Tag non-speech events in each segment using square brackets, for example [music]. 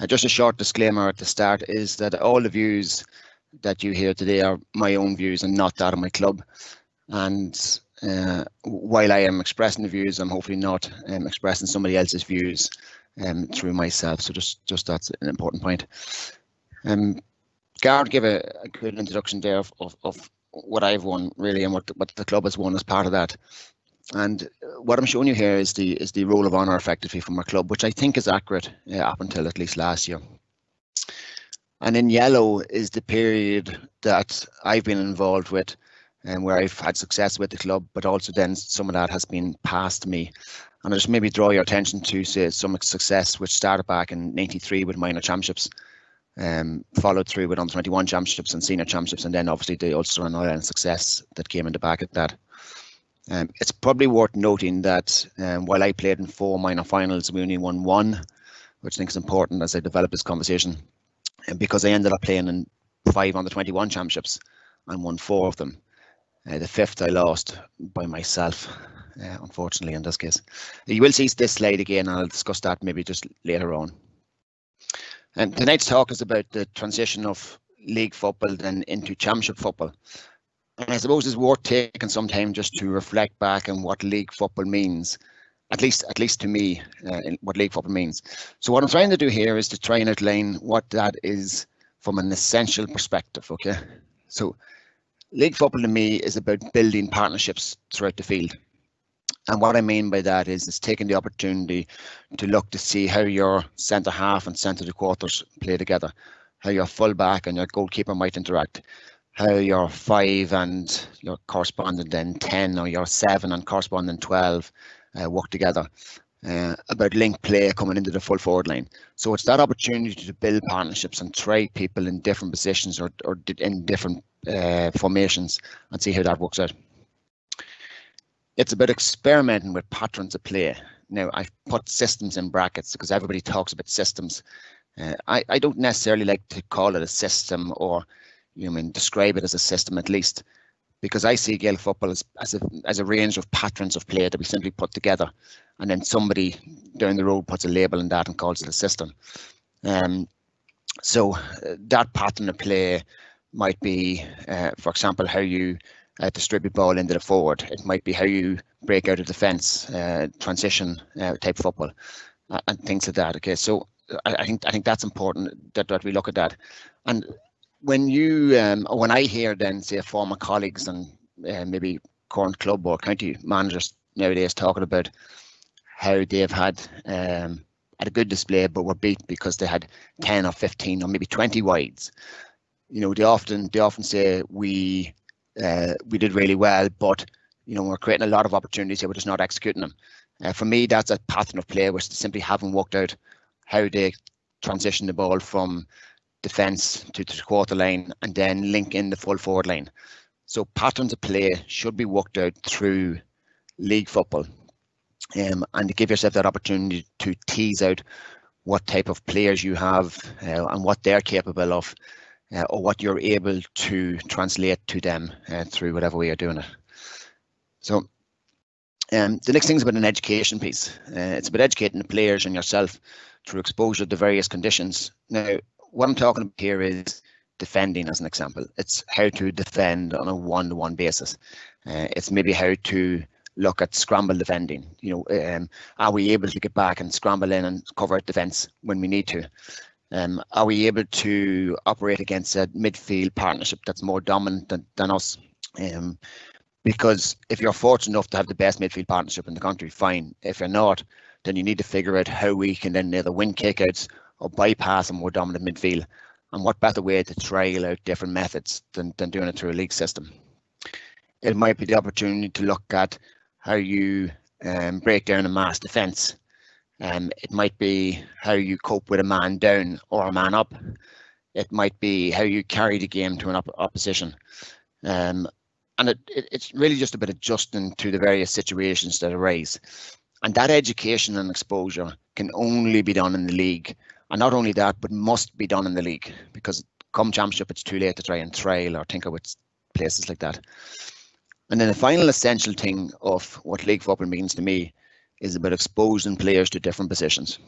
Uh, just a short disclaimer at the start is that all the views that you hear today are my own views and not that of my club. And uh, while I am expressing the views, I'm hopefully not um, expressing somebody else's views um, through myself. So just just that's an important point. Um, Garrett gave a, a good introduction there of, of, of, what I've won really and what what the club has won as part of that. And what I'm showing you here is the is the role of honour effectively from our club, which I think is accurate uh, up until at least last year. And in yellow is the period that I've been involved with and where I've had success with the club, but also then some of that has been passed me. And I just maybe draw your attention to say some success which started back in '93 with minor championships, um, followed through with under 21 championships and senior championships, and then obviously the Ulster and Ireland success that came in the back of that. Um, it's probably worth noting that um, while I played in four minor finals, we only won one, which I think is important as I develop this conversation. And because I ended up playing in five under 21 championships and won four of them. Uh, the fifth I lost by myself, uh, unfortunately, in this case. You will see this slide again, and I'll discuss that maybe just later on. And tonight's talk is about the transition of league football then into championship football. And I suppose it's worth taking some time just to reflect back on what league football means, at least at least to me, uh, what league football means. So what I'm trying to do here is to try and outline what that is from an essential perspective. Okay, so league football to me is about building partnerships throughout the field. And what I mean by that is, it's taking the opportunity to look to see how your centre half and centre the quarters play together, how your full back and your goalkeeper might interact, how your five and your corresponding then 10 or your seven and corresponding 12 uh, work together. Uh, about link play coming into the full forward line. So it's that opportunity to build partnerships and try people in different positions or, or in different uh, formations and see how that works out. It's about experimenting with patterns of play. Now, I've put systems in brackets because everybody talks about systems. Uh, I, I don't necessarily like to call it a system or you I mean, describe it as a system at least, because I see Gaelic football as, as, a, as a range of patterns of play that we simply put together, and then somebody down the road puts a label on that and calls it a system. Um, so uh, that pattern of play might be, uh, for example, how you uh, distribute ball into the forward. It might be how you break out of defence, uh, transition uh, type football, uh, and things like that. Okay, so I, I, think I think that's important that, that we look at that. And when you um, when I hear then say former colleagues and uh, maybe current club or county managers nowadays talking about how they've had um, had a good display but were beat because they had 10 or 15 or maybe 20 wides you know, they often they often say we uh, we did really well, but you know we're creating a lot of opportunities here, we're just not executing them. Uh, for me, that's a pattern of play which simply haven't worked out how they transition the ball from defence to the quarter line and then link in the full forward line. So patterns of play should be worked out through league football, um, and to give yourself that opportunity to tease out what type of players you have uh, and what they're capable of uh, or what you're able to translate to them uh, through whatever way you're doing it. So um, the next thing is about an education piece. Uh, it's about educating the players and yourself through exposure to various conditions. Now, what I'm talking about here is defending as an example. It's how to defend on a one-to-one basis. Uh, it's maybe how to look at scramble defending. You know, um, are we able to get back and scramble in and cover defence when we need to? Um, are we able to operate against a midfield partnership that's more dominant than, than us? Um, because if you're fortunate enough to have the best midfield partnership in the country, fine. If you're not, then you need to figure out how we can then either win kickouts or bypass a more dominant midfield. And what better way to trial out different methods than, than doing it through a league system? It might be the opportunity to look at how you um, break down a mass defence um, it might be how you cope with a man down or a man up. It might be how you carry the game to an op opposition. Um, and it, it, it's really just about adjusting to the various situations that arise. And that education and exposure can only be done in the league. And not only that, but must be done in the league because come championship, it's too late to try and trial or tinker with places like that. And then the final essential thing of what league football means to me is about exposing players to different positions.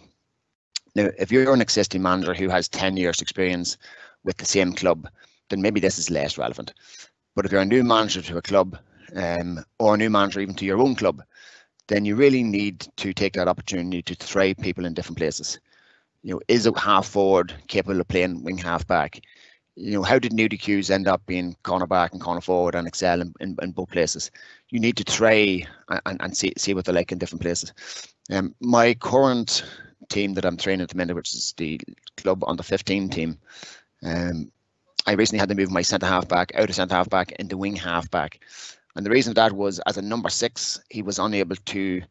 Now, if you're an existing manager who has 10 years experience with the same club, then maybe this is less relevant. But if you're a new manager to a club um, or a new manager even to your own club, then you really need to take that opportunity to try people in different places. You know, is a half forward capable of playing wing half back? You know, how did Nudie Hughes end up being corner back and corner forward and excel in, in, in both places? You need to try and, and see see what they're like in different places. Um, my current team that I'm training at the minute, which is the club on the 15 team, um, I recently had to move my centre half back out of centre half back into wing half back. And the reason for that was as a number six, he was unable to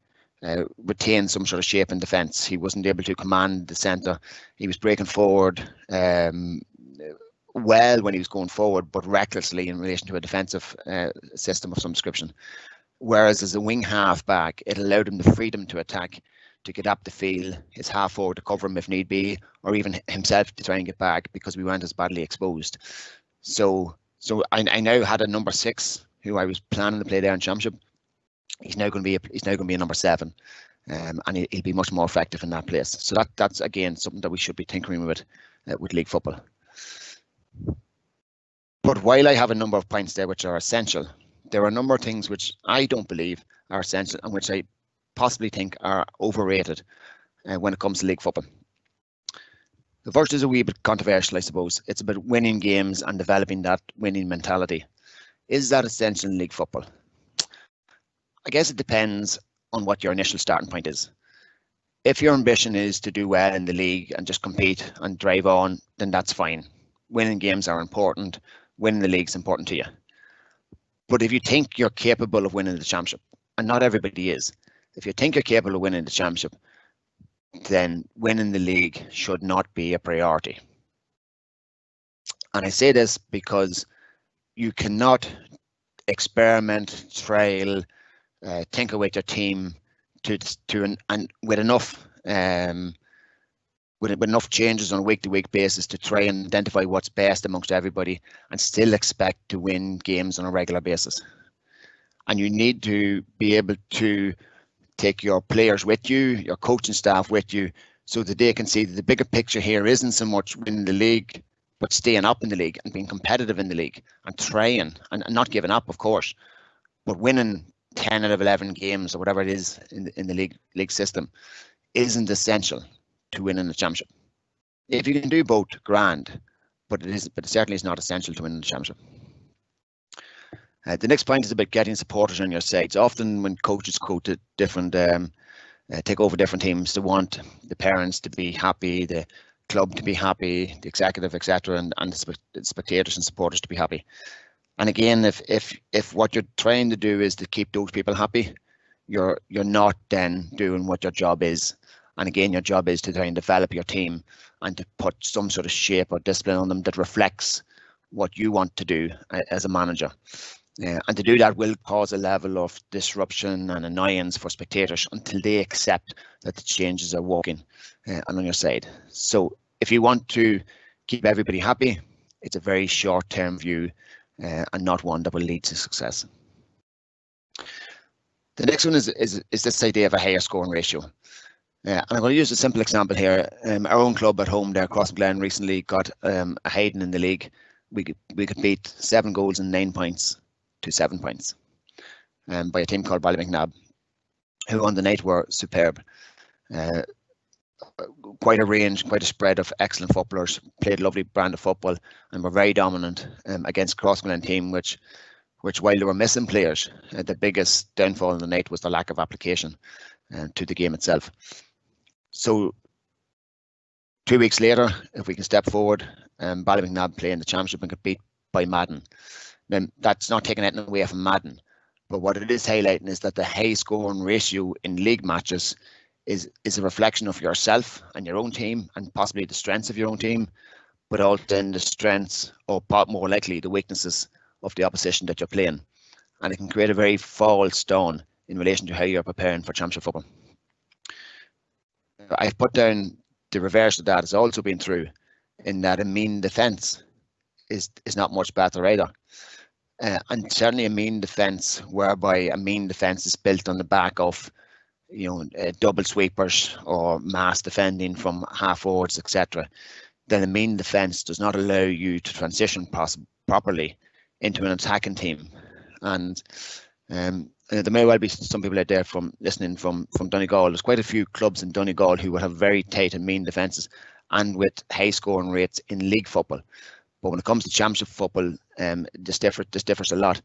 uh, retain some sort of shape in defence. He wasn't able to command the centre. He was breaking forward um, well when he was going forward, but recklessly in relation to a defensive uh, system of some description. Whereas as a wing half back, it allowed him the freedom to attack to get up the field, his half forward to cover him if need be, or even himself to try and get back because we weren't as badly exposed. So, so I, I now had a number six who I was planning to play there in championship. He's now going to be a, he's now going to be a number seven, um, and he, will be much more effective in that place. So that that's again something that we should be tinkering with uh, with league football. But while I have a number of points there which are essential, there are a number of things which I don't believe are essential and which I possibly think are overrated uh, when it comes to league football. The first is a wee bit controversial, I suppose. It's about winning games and developing that winning mentality. Is that essential in league football? I guess it depends on what your initial starting point is. If your ambition is to do well in the league and just compete and drive on, then that's fine. Winning games are important. Winning the league is important to you. But if you think you're capable of winning the championship, and not everybody is, if you think you're capable of winning the championship, then winning the league should not be a priority. And I say this because you cannot experiment, trial, uh, tinker with your team to to an, and with enough um, with, with enough changes on a week to week basis to try and identify what's best amongst everybody and still expect to win games on a regular basis. And you need to be able to take your players with you, your coaching staff with you, so that they can see that the bigger picture here isn't so much winning the league, but staying up in the league and being competitive in the league and trying and, and not giving up, of course, but winning 10 out of 11 games or whatever it is in the, in the league league system isn't essential to winning the championship. If you can do both, grand, but it is, but it certainly is not essential to win the championship. Uh, the next point is about getting supporters on your side. So often when coaches to different, um, uh, take over different teams, they want the parents to be happy, the club to be happy, the executive, etc., and, and the spectators and supporters to be happy. And again, if if if what you're trying to do is to keep those people happy, you're you're not then doing what your job is. And again, your job is to try and develop your team and to put some sort of shape or discipline on them that reflects what you want to do as a manager. And to do that will cause a level of disruption and annoyance for spectators until they accept that the changes are working uh, and on your side. So if you want to keep everybody happy, it's a very short-term view uh, and not one that will lead to success. The next one is, is, is this idea of a higher scoring ratio. Uh, and I'm going to use a simple example here. Um, our own club at home there, Crossmaglen, recently got um, a Hayden in the league. We could, we could beat seven goals and nine points to seven points um, by a team called Ballymacnab, who on the night were superb. Uh, quite a range, quite a spread of excellent footballers, played a lovely brand of football and were very dominant um, against Crossmaglen team, which which while they were missing players, uh, the biggest downfall in the night was the lack of application uh, to the game itself. So two weeks later, if we can step forward, um, Ballymacnab play in the championship and get beat by Madden. Then that's not taking anything away from Madden. But what it is highlighting is that the high scoring ratio in league matches is is a reflection of yourself and your own team and possibly the strengths of your own team, but also in the strengths or more likely the weaknesses of the opposition that you're playing. And it can create a very false dawn in relation to how you're preparing for championship football. I've put down the reverse of that has also been through in that a mean defence is is not much better either. Uh, and certainly a mean defence whereby a mean defence is built on the back of you know, uh, double sweepers or mass defending from half forwards, etc., then the main defence does not allow you to transition properly into an attacking team. And um, uh, there may well be some people out there from listening from from Donegal. There's quite a few clubs in Donegal who would have very tight and mean defences and with high scoring rates in league football. But when it comes to championship football, um, this differs this differs a lot.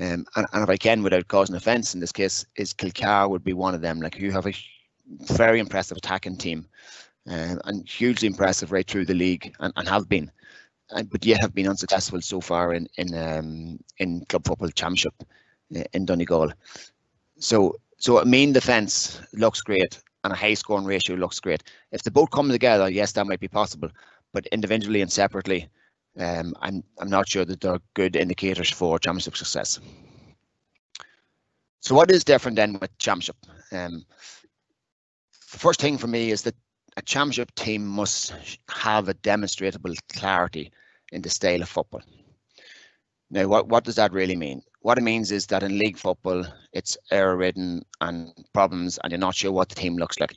Um, and, and if I can, without causing offence in this case, is Kilcar would be one of them. Like you have a very impressive attacking team, um, and hugely impressive right through the league, and, and have been, and, but yet have been unsuccessful so far in in um, in club football championship uh, in Donegal. So so a main defence looks great, and a high scoring ratio looks great. If they both come together, yes, that might be possible, but individually and separately, um, I'm I'm not sure that they're good indicators for championship success. So what is different then with championship? Um, the first thing for me is that a championship team must have a demonstrable clarity in the style of football. Now, what, what does that really mean? What it means is that in league football, it's error-ridden and problems, and you're not sure what the team looks like.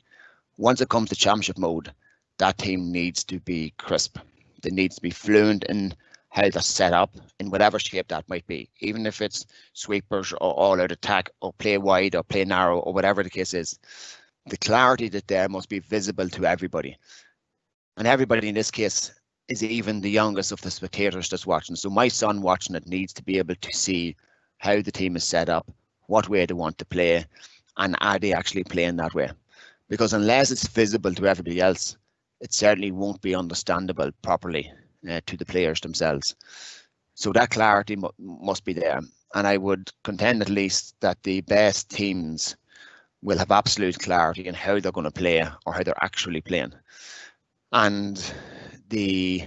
Once it comes to championship mode, that team needs to be crisp. They needs to be fluent in how they're set up in whatever shape that might be, even if it's sweepers or all out attack or play wide or play narrow or whatever the case is. The clarity that there must be visible to everybody. And everybody in this case is even the youngest of the spectators that's watching. So my son watching it needs to be able to see how the team is set up, what way they want to play, and are they actually playing that way? Because unless it's visible to everybody else, it certainly won't be understandable properly uh, to the players themselves. So that clarity must be there. And I would contend at least that the best teams will have absolute clarity in how they're going to play or how they're actually playing. And the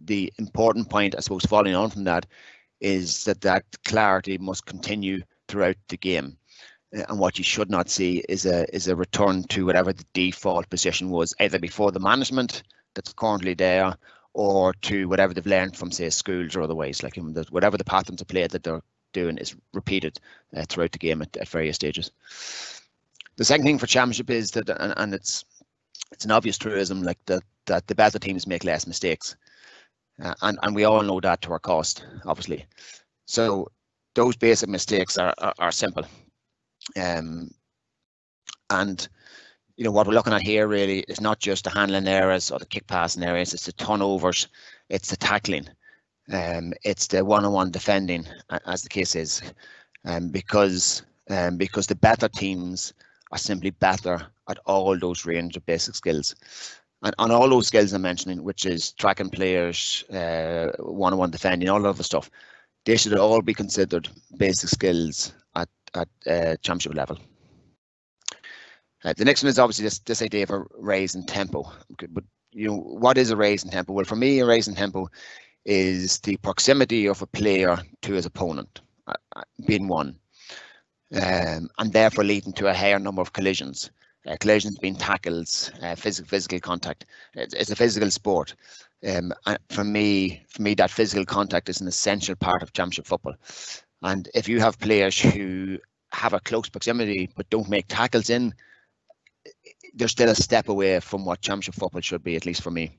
the important point, I suppose, following on from that, is that that clarity must continue throughout the game. And what you should not see is a is a return to whatever the default position was, either before the management that's currently there, or to whatever they've learned from say schools or otherwise. Like um, whatever the patterns of play that they're doing is repeated uh, throughout the game at, at, various stages. The second thing for championship is that, and, and it's it's an obvious truism, like that that the better teams make less mistakes, uh, and and we all know that to our cost, obviously. So those basic mistakes are, are, are simple. Um, and you know what we're looking at here really is not just the handling errors or the kick passing errors, it's the turnovers, it's the tackling, um, it's the one-on-one defending, as the case is, um, because um, because the better teams are simply better at all those range of basic skills. And on all those skills I'm mentioning, which is tracking players, uh, one-on-one defending, all of the stuff, they should all be considered basic skills at uh, championship level. Uh, the next one is obviously this, this idea of a raise in tempo. But you know, what is a raise in tempo? Well, for me, a raise in tempo is the proximity of a player to his opponent, uh, uh being one, um, and therefore leading to a higher number of collisions. Uh, collisions being tackles, uh, physical physical contact. It's, it's a physical sport. Um, for me, for me, that physical contact is an essential part of championship football. And if you have players who have a close proximity but don't make tackles in, they're still a step away from what championship football should be, at least for me.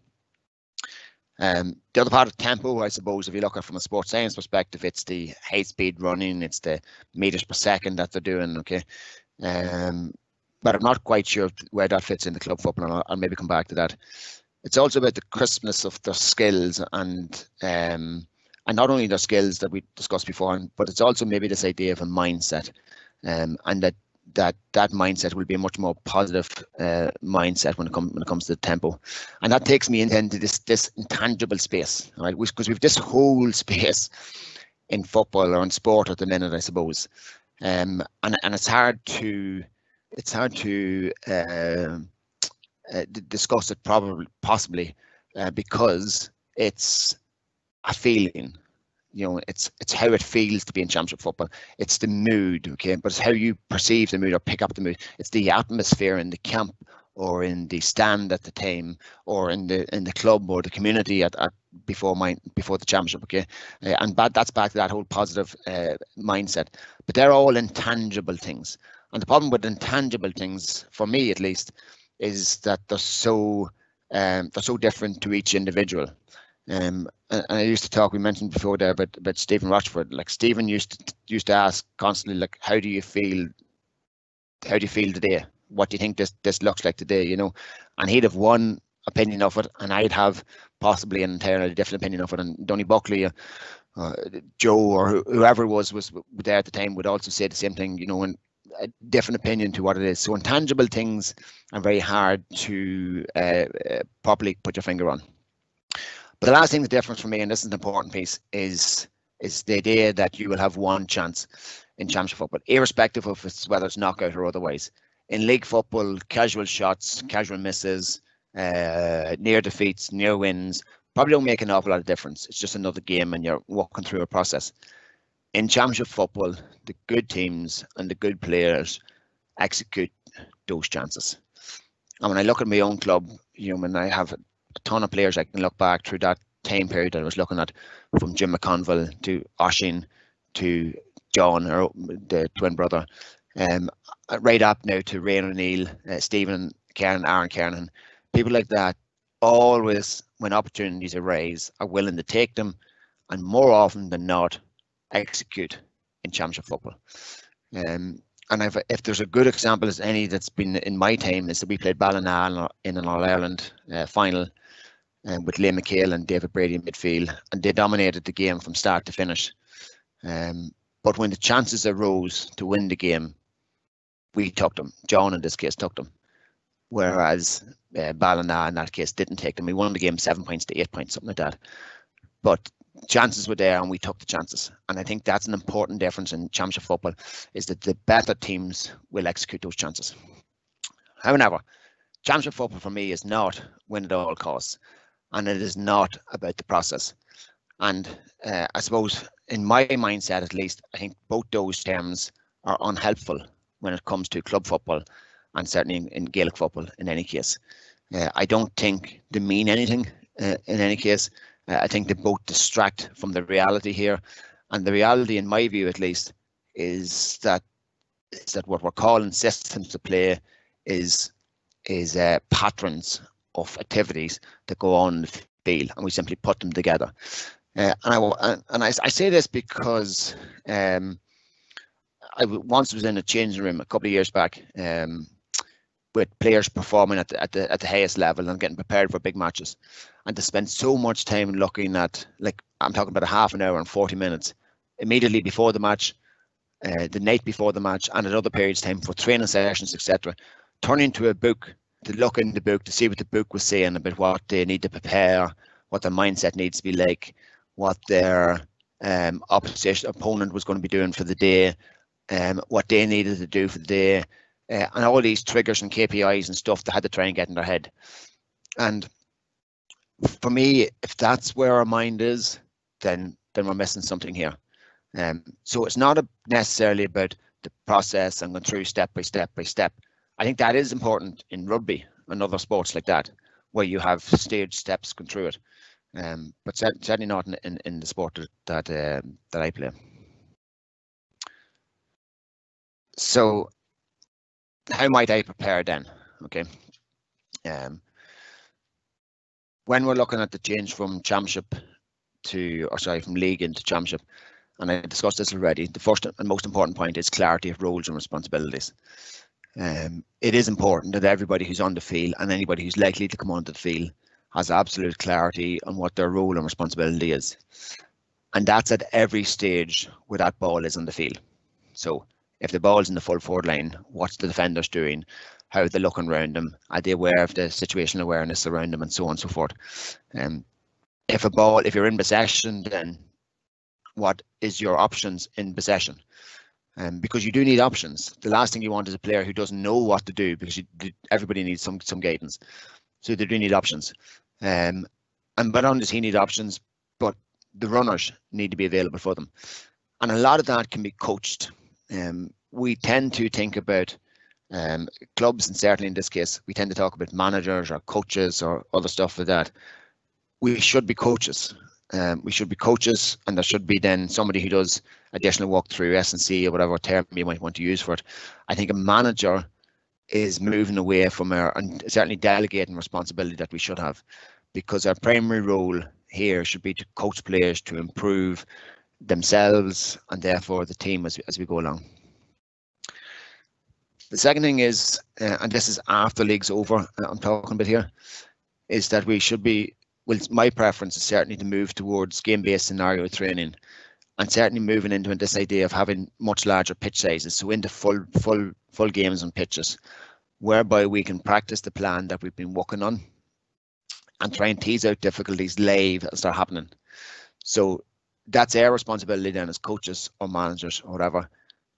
Um, the other part of tempo, I suppose, if you look at it from a sports science perspective, it's the high speed running, it's the meters per second that they're doing. Okay, um, but I'm not quite sure where that fits in the club football, and I'll, I'll maybe come back to that. It's also about the crispness of their skills and um, and not only the skills that we discussed before, but it's also maybe this idea of a mindset, um, and that that that mindset will be a much more positive uh, mindset when it comes when it comes to the tempo, and that takes me into this this intangible space, right? Because we've this whole [laughs] space in football or in sport at the minute, I suppose, um, and and it's hard to it's hard to uh, uh, discuss it probably possibly uh, because it's a feeling. You know, it's it's how it feels to be in championship football. It's the mood, okay, but it's how you perceive the mood or pick up the mood. It's the atmosphere in the camp or in the stand at the time or in the in the club or the community at, at before my before the championship okay uh, and that, that's back to that whole positive uh, mindset but they're all intangible things And the problem with intangible things, for me at least, is that they're so um, they're so different to each individual. Um, and, I used to talk. We mentioned before there about about Stephen Rochford. Like Stephen used to used to ask constantly, like, "How do you feel? How do you feel today? What do you think this this looks like today?" You know, and he'd have one opinion of it, and I'd have possibly an entirely different opinion of it. And Donie Buckley, uh, uh, Joe, or whoever was was there at the time would also say the same thing. You know, and a different opinion to what it is. So intangible things are very hard to uh, uh, properly put your finger on. The last thing the difference for me, and this is an important piece, is is the idea that you will have one chance in championship football, irrespective of it's, whether it's knockout or otherwise. In league football, casual shots, casual misses, uh, near defeats, near wins, probably don't make an awful lot of difference. It's just another game and you're walking through a process. In championship football, the good teams and the good players execute those chances. And when I look at my own club, you know, when I have a ton of players I can look back through that time period that I was looking at from Jim McConville to Oisín to John, or the twin brother, um, right up now to Rian O'Neill, uh, Stephen Kernan, Aaron Kernan, people like that always, when opportunities arise, are willing to take them and more often than not execute in championship football. Um, and if, if there's a good example as any that's been in my time is that we played Ballina in an All Ireland uh, final um, with Liam McHale and David Brady in midfield, and they dominated the game from start to finish. Um, but when the chances arose to win the game, we took them. John in this case took them whereas uh, Ballina in that case didn't take them. We won the game seven points to eight points, something like that. But chances were there and we took the chances. And I think that's an important difference in championship football is that the better teams will execute those chances. However, championship football for me is not win at all costs and it is not about the process. And uh, I suppose in my mindset, at least, I think both those terms are unhelpful when it comes to club football and certainly in, in Gaelic football in any case. Uh, I don't think they mean anything uh, in any case. Uh, I think they both distract from the reality here, and the reality, in my view at least, is that is that what we're calling systems to play is is uh, patterns of activities that go on in the field, and we simply put them together. Uh, and I and I, I say this because um, I once was in a changing room a couple of years back um, with players performing at the, at the at the highest level and getting prepared for big matches, and to spend so much time looking at like I'm talking about a half an hour and 40 minutes immediately before the match, uh, the night before the match, and at other periods time for training sessions, etc. Turning to a book to look in the book to see what the book was saying about what they need to prepare, what their mindset needs to be like, what their um, opposition opponent was going to be doing for the day, um, what they needed to do for the day, uh, and all these triggers and KPIs and stuff they had to try and get in their head. And for me, if that's where our mind is, then then we're missing something here. Um, so it's not a, necessarily about the process and going through step by step by step. I think that is important in rugby and other sports like that, where you have stage steps going through it. Um, but certainly not in, in, in the sport that um, that I play. So how might I prepare then? Okay. Um, when we're looking at the change from championship to, or sorry, from league into championship, and I discussed this already, the first and most important point is clarity of roles and responsibilities. Um, it is important that everybody who's on the field and anybody who's likely to come onto the field has absolute clarity on what their role and responsibility is. And that's at every stage where that ball is on the field. So if the ball's in the full forward line, what's the defenders doing? How are they looking around them? Are they aware of the situational awareness around them and so on and so forth? Um, if a ball, if you're in possession, then what is your options in possession? Um, because you do need options. The last thing you want is a player who doesn't know what to do because you, everybody needs some some guidance. So they do need options. Um, and but on does he need options, but the runners need to be available for them. And a lot of that can be coached um, we tend to think about um, clubs, and certainly in this case, we tend to talk about managers or coaches or other stuff like that. We should be coaches, um, we should be coaches, and there should be then somebody who does additional work through S and C or whatever term you might want to use for it. I think a manager is moving away from our and certainly delegating responsibility that we should have, because our primary role here should be to coach players to improve themselves and therefore the team as, as we go along. The second thing is, uh, and this is after league's over, uh, I'm talking about here, is that we should be, well, my preference is certainly to move towards game-based scenario training and certainly moving into this idea of having much larger pitch sizes, so into full, full, full games and pitches, whereby we can practice the plan that we've been working on and try and tease out difficulties live as they're happening. So that's our responsibility then as coaches or managers or whatever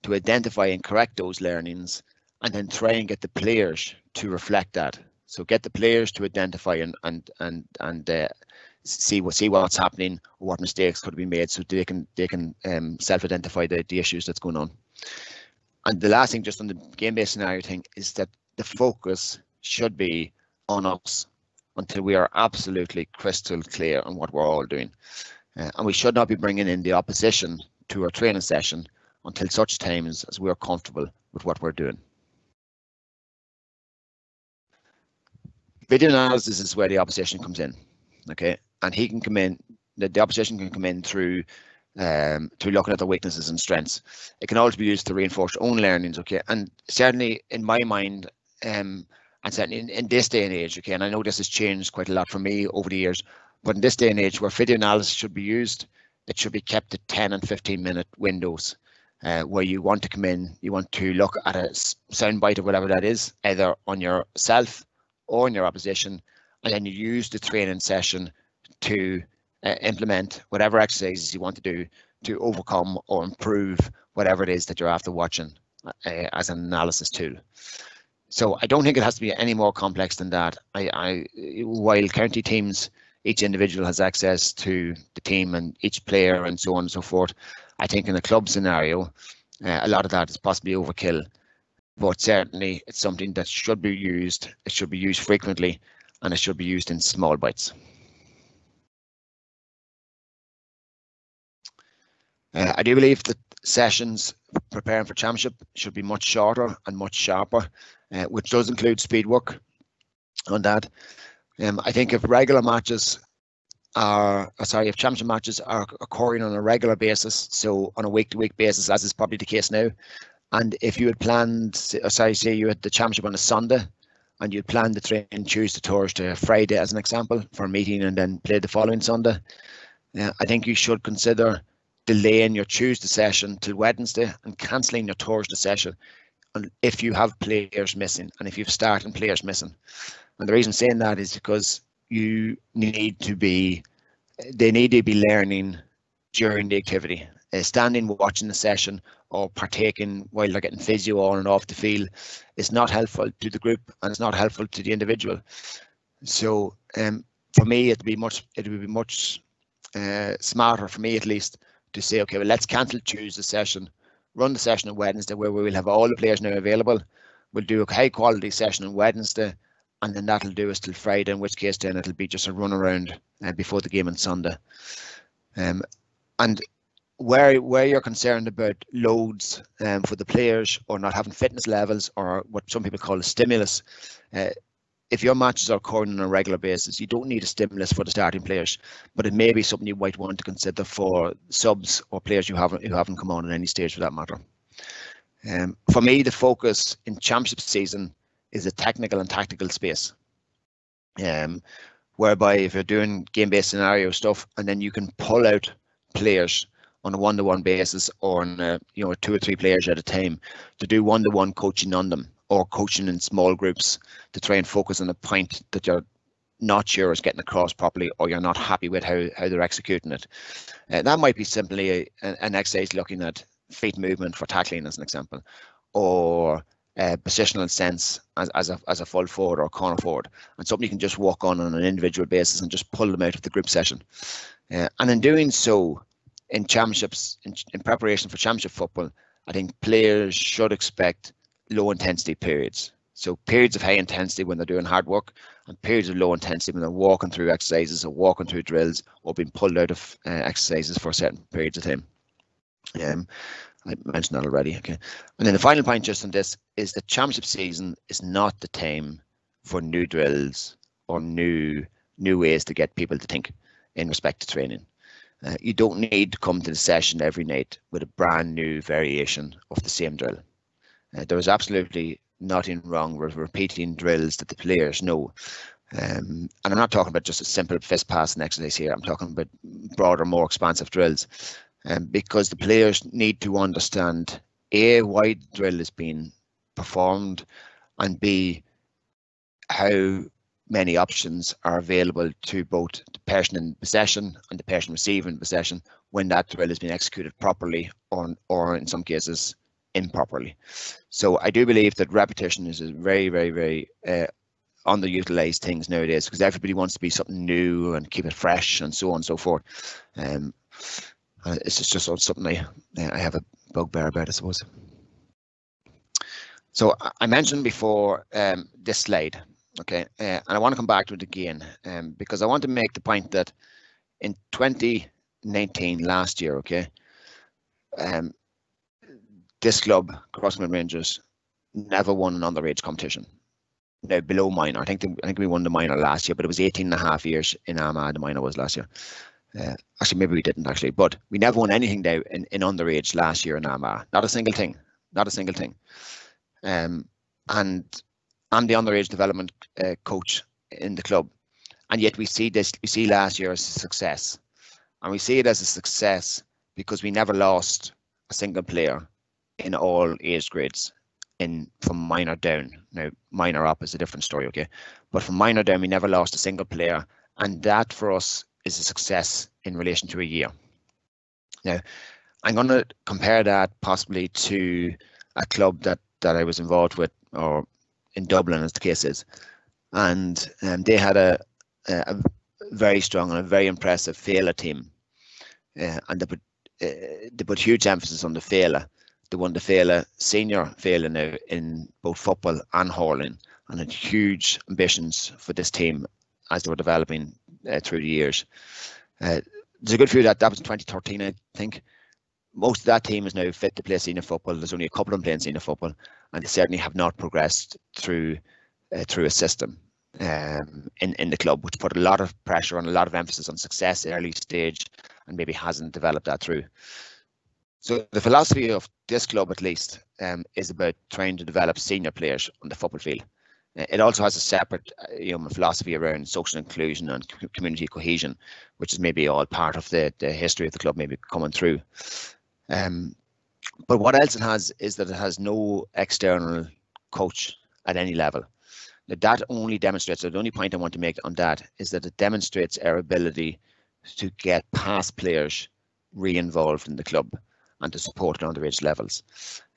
to identify and correct those learnings and then try and get the players to reflect that. So get the players to identify and and and and uh, see what see what's happening what mistakes could be made, so they can they can um, self-identify the the issues that's going on. And the last thing, just on the game-based scenario thing, is that the focus should be on us until we are absolutely crystal clear on what we're all doing. Uh, and we should not be bringing in the opposition to our training session until such times as we are comfortable with what we're doing. Video analysis is where the opposition comes in, okay? And he can come in, the, the opposition can come in through um, through looking at the weaknesses and strengths. It can also be used to reinforce own learnings, okay? And certainly in my mind, um, and certainly in, in this day and age, okay, and I know this has changed quite a lot for me over the years, but in this day and age where video analysis should be used, it should be kept at 10 and 15 minute windows uh, where you want to come in, you want to look at a sound bite or whatever that is, either on yourself or in your opposition, and then you use the training session to uh, implement whatever exercises you want to do to overcome or improve whatever it is that you're after watching uh, as an analysis tool. So I don't think it has to be any more complex than that. I, I while county teams, each individual has access to the team and each player and so on and so forth. I think in a club scenario, uh, a lot of that is possibly overkill, but certainly it's something that should be used. It should be used frequently, and it should be used in small bites. Uh, I do believe that sessions preparing for championship should be much shorter and much sharper, uh, which does include speed work on that. Um, I think if regular matches are, uh, sorry, if championship matches are occurring on a regular basis, so on a week-to-week -week basis, as is probably the case now, and if you had planned, uh, sorry, say you had the championship on a Sunday, and you planned to train Tuesday, Thursday, Friday, as an example, for a meeting, and then play the following Sunday, uh, I think you should consider delaying your Tuesday session till Wednesday and cancelling your Thursday session and if you have players missing and if you've starting players missing. And the reason saying that is because you need to be, they need to be learning during the activity. Uh, standing watching the session or partaking while they're getting physio on and off the field is not helpful to the group and it's not helpful to the individual. So um, for me, it'd be much, it would be much uh, smarter for me at least to say, okay, well, let's cancel Tuesday session, run the session on Wednesday where we will have all the players now available. We'll do a high quality session on Wednesday, and then that'll do us till Friday, in which case then it'll be just a run around uh, before the game on Sunday. Um, and where where you're concerned about loads um, for the players or not having fitness levels or what some people call a stimulus, uh, if your matches are occurring on a regular basis, you don't need a stimulus for the starting players, but it may be something you might want to consider for subs or players who haven't who haven't come on at any stage for that matter. Um, for me, the focus in championship season is a technical and tactical space. Um, whereby if you're doing game-based scenario stuff, and then you can pull out players on a one-to-one basis or on a, you know two or three players at a time to do one-to-one coaching on them or coaching in small groups to try and focus on a point that you're not sure is getting across properly or you're not happy with how, how they're executing it. Uh, that might be simply a, an exercise looking at feet movement for tackling as an example or uh, positional sense as, as, a, as a full forward or corner forward and something you can just walk on on an individual basis and just pull them out of the group session. Uh, and in doing so, in championships, in, in preparation for championship football, I think players should expect low intensity periods. So periods of high intensity when they're doing hard work and periods of low intensity when they're walking through exercises or walking through drills or being pulled out of uh, exercises for certain periods of time. Um, I mentioned that already. Okay. And then the final point just on this is the championship season is not the time for new drills or new new ways to get people to think in respect to training. Uh, you don't need to come to the session every night with a brand new variation of the same drill. Uh, there is absolutely nothing wrong with repeating drills that the players know. Um, and I'm not talking about just a simple fist passing exercise here. I'm talking about broader, more expansive drills, um, because the players need to understand a why the drill is being performed, and b how many options are available to both the person in possession and the person receiving possession when that drill is being executed properly or, or in some cases improperly. So I do believe that repetition is a very, very, very uh, underutilized things nowadays because everybody wants to be something new and keep it fresh and so on and so forth. Um, it's just, just something I, I have a bugbear about, I suppose. So I mentioned before um, this slide, okay, uh, and I want to come back to it again um, because I want to make the point that in 2019, last year, okay, um, this club, Crossmaglen Rangers, never won an underage competition. Now below minor, I think the, I think we won the minor last year, but it was 18 and a half years in Armagh. The minor was last year. Uh, actually, maybe we didn't actually, but we never won anything now in, in underage last year in Armagh. Not a single thing. Not a single thing. Um, and I'm the underage development uh, coach in the club, and yet we see this. We see last year as a success, and we see it as a success because we never lost a single player in all age grades in from minor down. Now minor up is a different story, okay? But from minor down, we never lost a single player, and that for us is a success in relation to a year. Now, I'm going to compare that possibly to a club that that I was involved with, or in Dublin, as the case is, and um, they had a, a very strong and a very impressive Féile team, uh, and they put uh, they put huge emphasis on the Féile They one the Féile senior Féile now in both football and hurling and had huge ambitions for this team as they were developing uh, through the years. Uh, there's a good few that that was 2013 I think. Most of that team is now fit to play senior football. There's only a couple of them playing senior football, and they certainly have not progressed through uh, through a system um, in in the club, which put a lot of pressure and a lot of emphasis on success early stage, and maybe hasn't developed that through. So the philosophy of this club, at least, um, is about trying to develop senior players on the football field. Uh, it also has a separate, uh, you know, philosophy around social inclusion and community cohesion, which is maybe all part of the, the history of the club, maybe coming through. Um, but what else it has is that it has no external coach at any level. Now that only demonstrates, so the only point I want to make on that is that it demonstrates our ability to get past players re-involved in the club and to support it underage levels.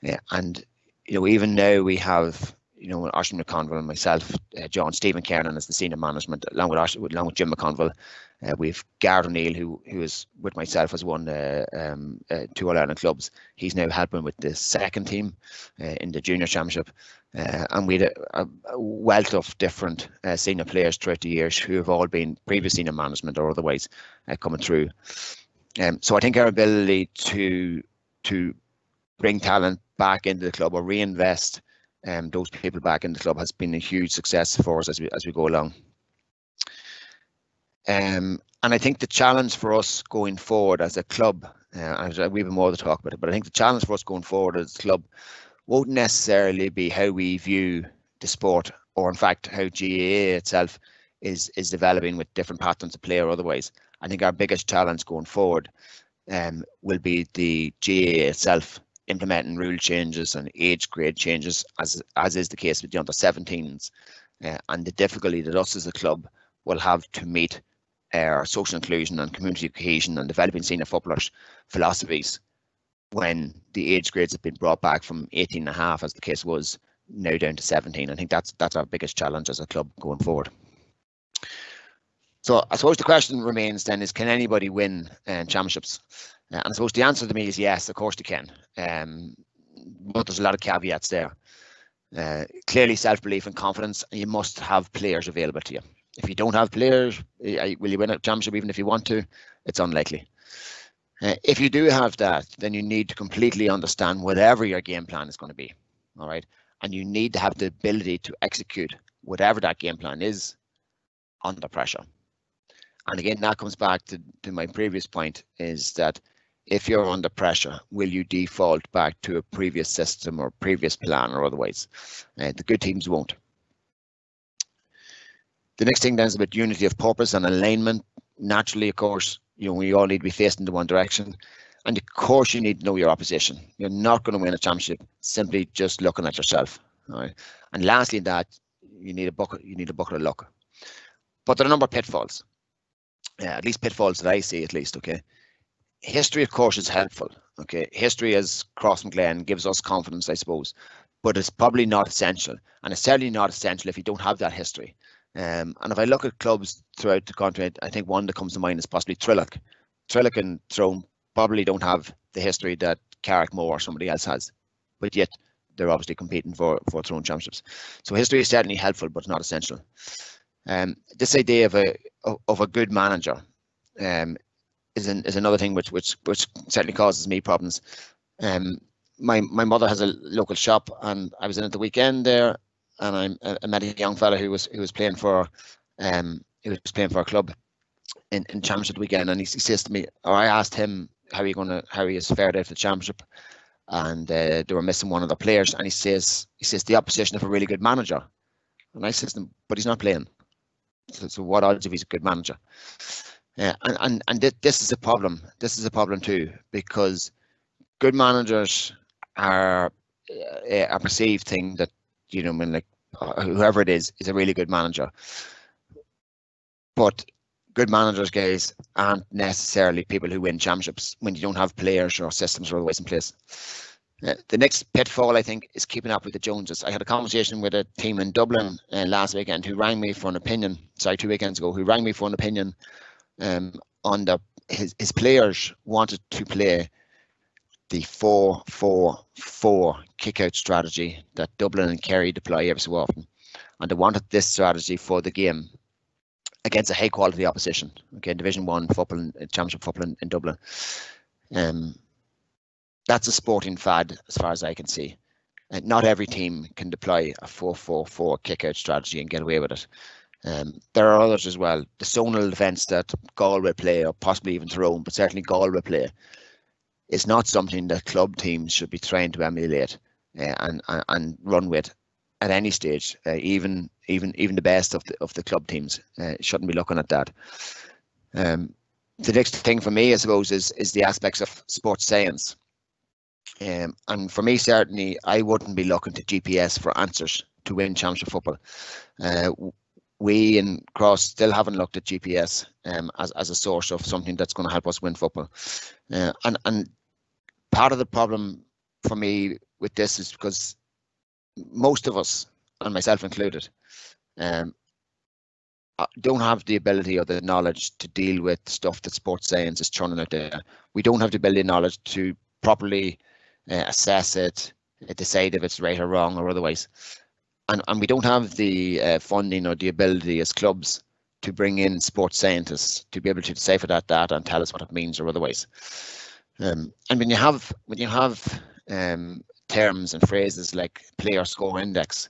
Yeah, and you know, even now we have you know, Ashton McConville and myself, uh, John Stephen Kernan as the senior management, along with Ash, along with Jim McConville. Uh, we've Gareth O'Neill, who who is with myself has won uh, um, uh, two All Ireland clubs. He's now helping with the second team uh, in the junior championship, uh, and we had a, a, wealth of different senior players throughout the years who have all been previous senior management or otherwise coming through. Um, so I think our ability to to bring talent back into the club or reinvest um, those people back in the club has been a huge success for us as we as we go along. Um, and I think the challenge for us going forward as a club, uh, we have been more to talk about it, but I think the challenge for us going forward as a club won't necessarily be how we view the sport, or in fact how GAA itself is is developing with different patterns of play or otherwise. I think our biggest challenge going forward um, will be the GAA itself implementing rule changes and age grade changes, as as is the case with the under 17s, uh, and the difficulty that us as a club will have to meet our social inclusion and community cohesion and developing senior footballers philosophies when the age grades have been brought back from 18 and a half, as the case was, now down to 17. I think that's that's our biggest challenge as a club going forward. So I suppose the question remains then is can anybody win uh, championships? Uh, and I suppose the answer to me is yes, of course they can. Um, but there's a lot of caveats there. Uh, clearly, self belief and confidence, you must have players available to you. If you don't have players, will you win a championship even if you want to? It's unlikely. Uh, if you do have that, then you need to completely understand whatever your game plan is going to be. All right. And you need to have the ability to execute whatever that game plan is under pressure. And again, that comes back to, to my previous point is that if you're under pressure, will you default back to a previous system or previous plan or otherwise? Uh, the good teams won't. The next thing then is about unity of purpose and alignment. Naturally, of course, you know, we all need to be facing the one direction. And of course, you need to know your opposition. You're not going to win a championship simply just looking at yourself. All right. And lastly, that you need a bucket. You need a bucket of luck. But there are a number of pitfalls. Yeah, at least pitfalls that I see, at least. Okay. History, of course, is helpful. Okay. History, as Crossmaglen, gives us confidence, I suppose. But it's probably not essential, and it's certainly not essential if you don't have that history. Um, and if I look at clubs throughout the country, I think one that comes to mind is possibly Trillick. Trillick and Tyrone probably don't have the history that Carrickmore or somebody else has, but yet they're obviously competing for for Tyrone championships. So history is certainly helpful, but not essential. Um, this idea of a of a good manager um, is an, is another thing which which which certainly causes me problems. Um, my my mother has a local shop, and I was in at the weekend there, and I, I met a young fella who was who was playing for um he was playing for a club in, in championship weekend and he, he says to me or I asked him how you gonna how he is fared out for the championship? And uh, they were missing one of the players and he says he says the opposition of a really good manager. And I says to him but he's not playing. So, so what odds if he's a good manager yeah, and and and th- this is a problem this is a problem too because good managers are uh, a perceived thing that you know, I mean, like uh, whoever it is is a really good manager. But good managers, guys, aren't necessarily people who win championships when you don't have players or systems or otherwise in place. Uh, the next pitfall, I think, is keeping up with the Joneses. I had a conversation with a team in Dublin uh, last weekend who rang me for an opinion. Sorry, two weekends ago, who rang me for an opinion um, on the his his players wanted to play the 4 4 4 kick out strategy that Dublin and Kerry deploy every so often. And they wanted this strategy for the game against a high quality opposition. Okay, Division One football, and uh, Championship football in, in Dublin. Um, that's a sporting fad as far as I can see. Uh, not every team can deploy a 4-4-4 kick-out strategy and get away with it. Um, there are others as well. The zonal defence that Galway play, or possibly even Tyrone, but certainly Galway play, is not something that club teams should be trained to emulate uh, and, and, and run with at any stage. Uh, even even even the best of the of the club teams uh, shouldn't be looking at that. Um, the next thing for me, I suppose, is is the aspects of sports science. Um, and for me, certainly, I wouldn't be looking to GPS for answers to win championship football. Uh, we in Cross still haven't looked at GPS um, as, as a source of something that's going to help us win football. Uh, and and part of the problem for me with this is because most of us, and myself included, um, uh, don't have the ability or the knowledge to deal with stuff that sports science is churning out there. We don't have the ability knowledge to properly uh, assess it, decide if it's right or wrong or otherwise. And, and we don't have the uh, funding or the ability as clubs to bring in sports scientists to be able to decipher that data and tell us what it means or otherwise. Um, and when you have when you have um, terms and phrases like player score index,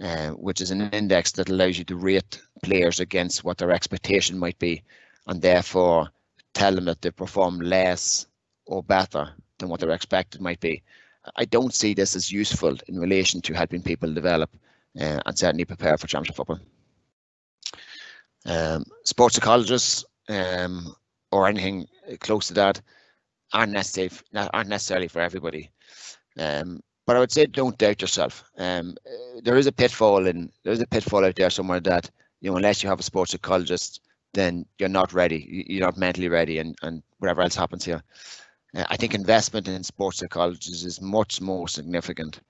uh, which is an index that allows you to rate players against what their expectation might be, and therefore tell them that they perform less or better than what their expected might be. I don't see this as useful in relation to helping people develop uh, and certainly prepare for championship football. Um, sports psychologists um, or anything close to that aren't necessary aren't necessarily for everybody. Um, but I would say don't doubt yourself. Um, there is a pitfall and there is a pitfall out there somewhere that you know unless you have a sports psychologist, then you're not ready. You're not mentally ready, and and whatever else happens here. I think investment in sports psychologists is much more significant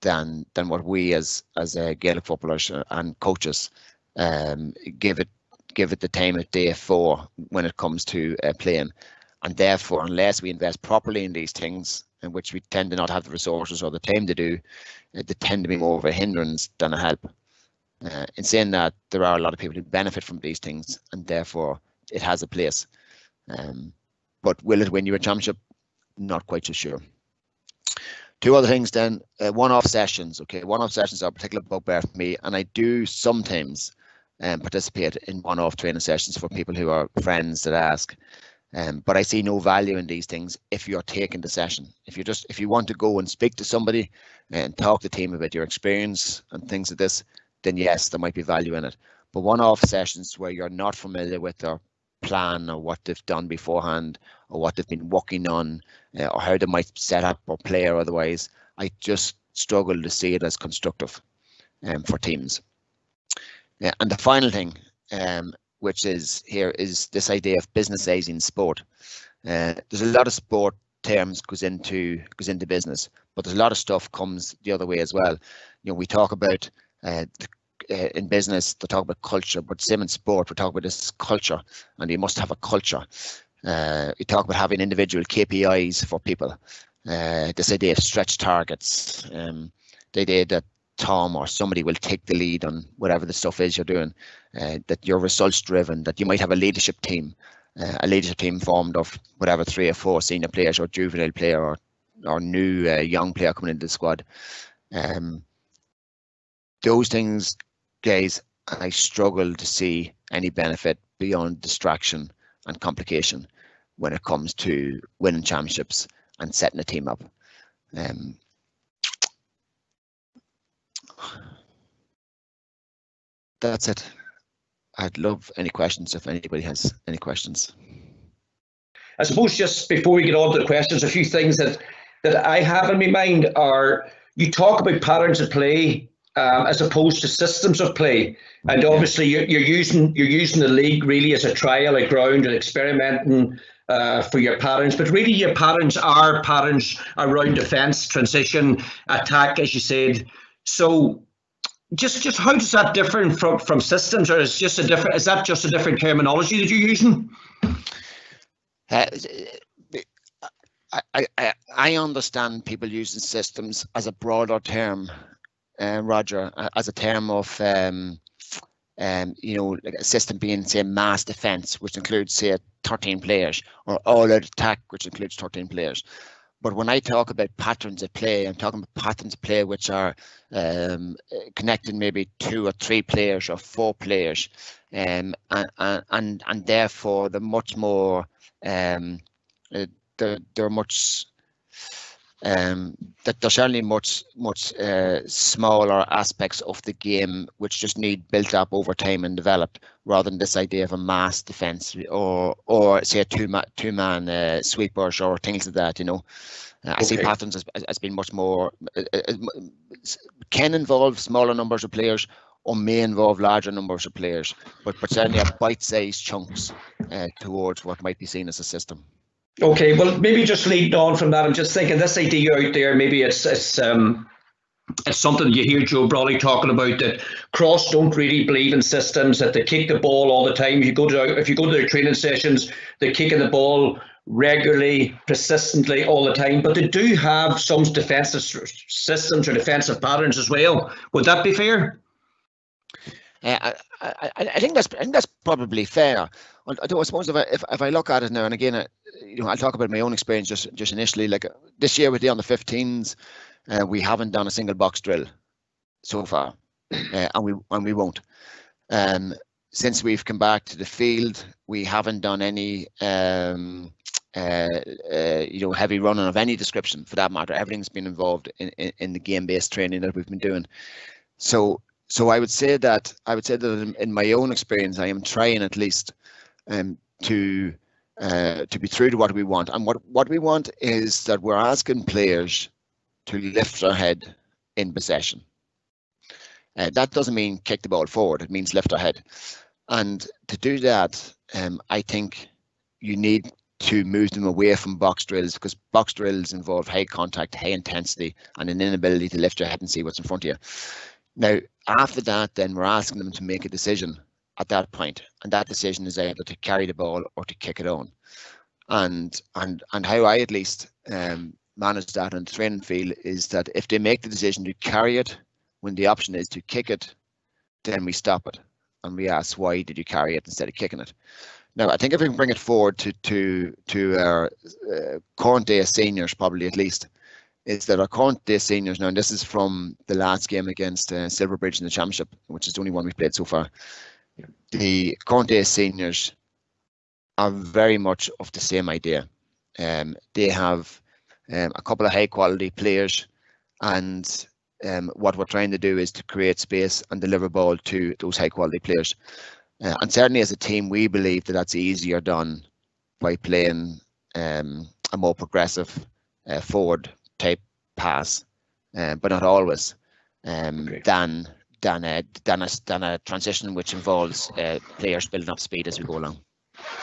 than than what we as as uh, Gaelic footballers and coaches um, give it give it the time of day for when it comes to uh, playing. And therefore, unless we invest properly in these things, in which we tend to not have the resources or the time to do, they tend to be more of a hindrance than a help. Uh, in saying that, there are a lot of people who benefit from these things, and therefore it has a place. Um, but will it win you a championship? Not quite so sure. Two other things then, uh, one-off sessions. Okay, one-off sessions are a particular bugbear for me, and I do sometimes um, participate in one-off training sessions for people who are friends that ask. Um, but I see no value in these things if you're taking the session. If you just if you want to go and speak to somebody and talk to the team about your experience and things like this, then yes, there might be value in it. But one-off sessions where you're not familiar with their plan or what they've done beforehand or what they've been working on uh, or how they might set up or play or otherwise, I just struggle to see it as constructive um, for teams. Yeah, and the final thing, um, which is here, is this idea of businessizing sport. Uh, there's a lot of sport terms goes into goes into business, but there's a lot of stuff comes the other way as well. You know, we talk about uh, the uh, in business, they talk about culture, but same in sport, we talk about this culture, and you must have a culture. Uh, we talk about having individual KPIs for people. Uh, this idea of stretch targets, um, the idea that Tom or somebody will take the lead on whatever the stuff is you're doing, uh, that you're results driven, that you might have a leadership team, uh, a leadership team formed of whatever three or four senior players or juvenile player or or new uh, young player coming into the squad. Um, those things, guys, I struggle to see any benefit beyond distraction and complication when it comes to winning championships and setting a team up. Um, that's it. I'd love any questions if anybody has any questions. I suppose just before we get on to the questions, a few things that that I have in my mind are you talk about patterns of play um, as opposed to systems of play, and obviously you're, you're using you're using the league really as a trial, a ground, and experimenting uh, for your patterns, but really your patterns are patterns around defence, transition, attack, as you said. So just just how does that differ from from systems, or is just a different? Is that just a different terminology that you're using? Uh, I, I I understand people using systems as a broader term, uh, Roger, as a term of um, um, you know, like a system being say mass defense, which includes say 13 players, or all out attack, which includes 13 players. But when I talk about patterns of play, I'm talking about patterns of play which are um, connecting maybe two or three players or four players, um, and, and and therefore they're much more um, uh, they're they're much um, that there's certainly much much uh, smaller aspects of the game which just need built up over time and developed, rather than this idea of a mass defense or or say a two man two man uh, sweepers or things like that. You know, uh, I okay. see patterns as, as being much more uh, uh, can involve smaller numbers of players or may involve larger numbers of players, but, but certainly a bite-sized chunks uh, towards what might be seen as a system. Okay, well, maybe just leading on from that, I'm just thinking this idea out there, maybe it's it's um it's something you hear Joe Brolly talking about that Cross don't really believe in systems, that they kick the ball all the time. If you go to if you go to their training sessions, they're kicking the ball regularly, persistently all the time, but they do have some defensive systems or defensive patterns as well. Would that be fair? Uh, I, I, I, think that's I think that's probably fair. I, I suppose if I if, if I look at it now, and again, you know, I'll talk about my own experience just just initially. Like this year with the under 15s, uh, we haven't done a single box drill so far, [clears throat] uh, and we and we won't. Um, since we've come back to the field, we haven't done any um, uh, uh, you know, heavy running of any description for that matter. Everything's been involved in, in, in the game-based training that we've been doing. So, so I would say that I would say that in, my own experience, I am trying at least um, to uh, to be true to what we want. And what, what we want is that we're asking players to lift their head in possession. Uh, that doesn't mean kick the ball forward, it means lift their head. And to do that, um, I think you need to move them away from box drills because box drills involve high contact, high intensity, and an inability to lift your head and see what's in front of you. Now, after that, then we're asking them to make a decision at that point, and that decision is either to carry the ball or to kick it on. And and and how I at least um, manage that on the training field is that if they make the decision to carry it when the option is to kick it, then we stop it and we ask why did you carry it instead of kicking it. Now, I think if we can bring it forward to to to our uh, current day seniors, probably at least, is that our current day seniors now, and this is from the last game against uh, Silverbridge in the championship, which is the only one we've played so far. The current day seniors are very much of the same idea. Um, they have um, a couple of high quality players, and um, what we're trying to do is to create space and deliver ball to those high quality players. Uh, and certainly as a team, we believe that that's easier done by playing um, a more progressive uh, forward type pass, uh, but not always, um, than than a, than a than a transition which involves uh, players building up speed as we go along.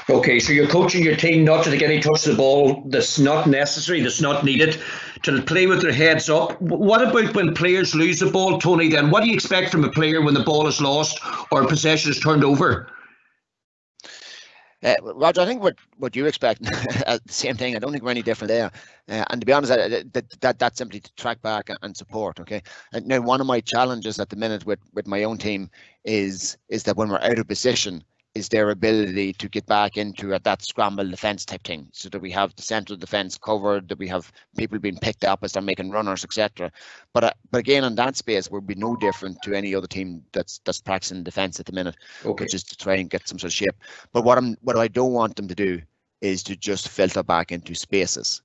Okay, so you're coaching your team not to get any touch of the ball that's not necessary, that's not needed, to play with their heads up. What about when players lose the ball, Tony? Then what do you expect from a player when the ball is lost or possession is turned over? Uh, Roger, I think what, what you expect, the [laughs] same thing. I don't think we're any different there. Uh, and to be honest, that, that that's simply to track back and support. Okay. And now, one of my challenges at the minute with, with my own team is is that when we're out of position, is their ability to get back into a, that scramble defence type thing, so that we have the central defence covered, that we have people being picked up as they're making runners, etc. But uh, but again, on that space, we'll be no different to any other team that's that's practicing defence at the minute, okay. which is to try and get some sort of shape. But what I'm what I don't want them to do is to just filter back into spaces.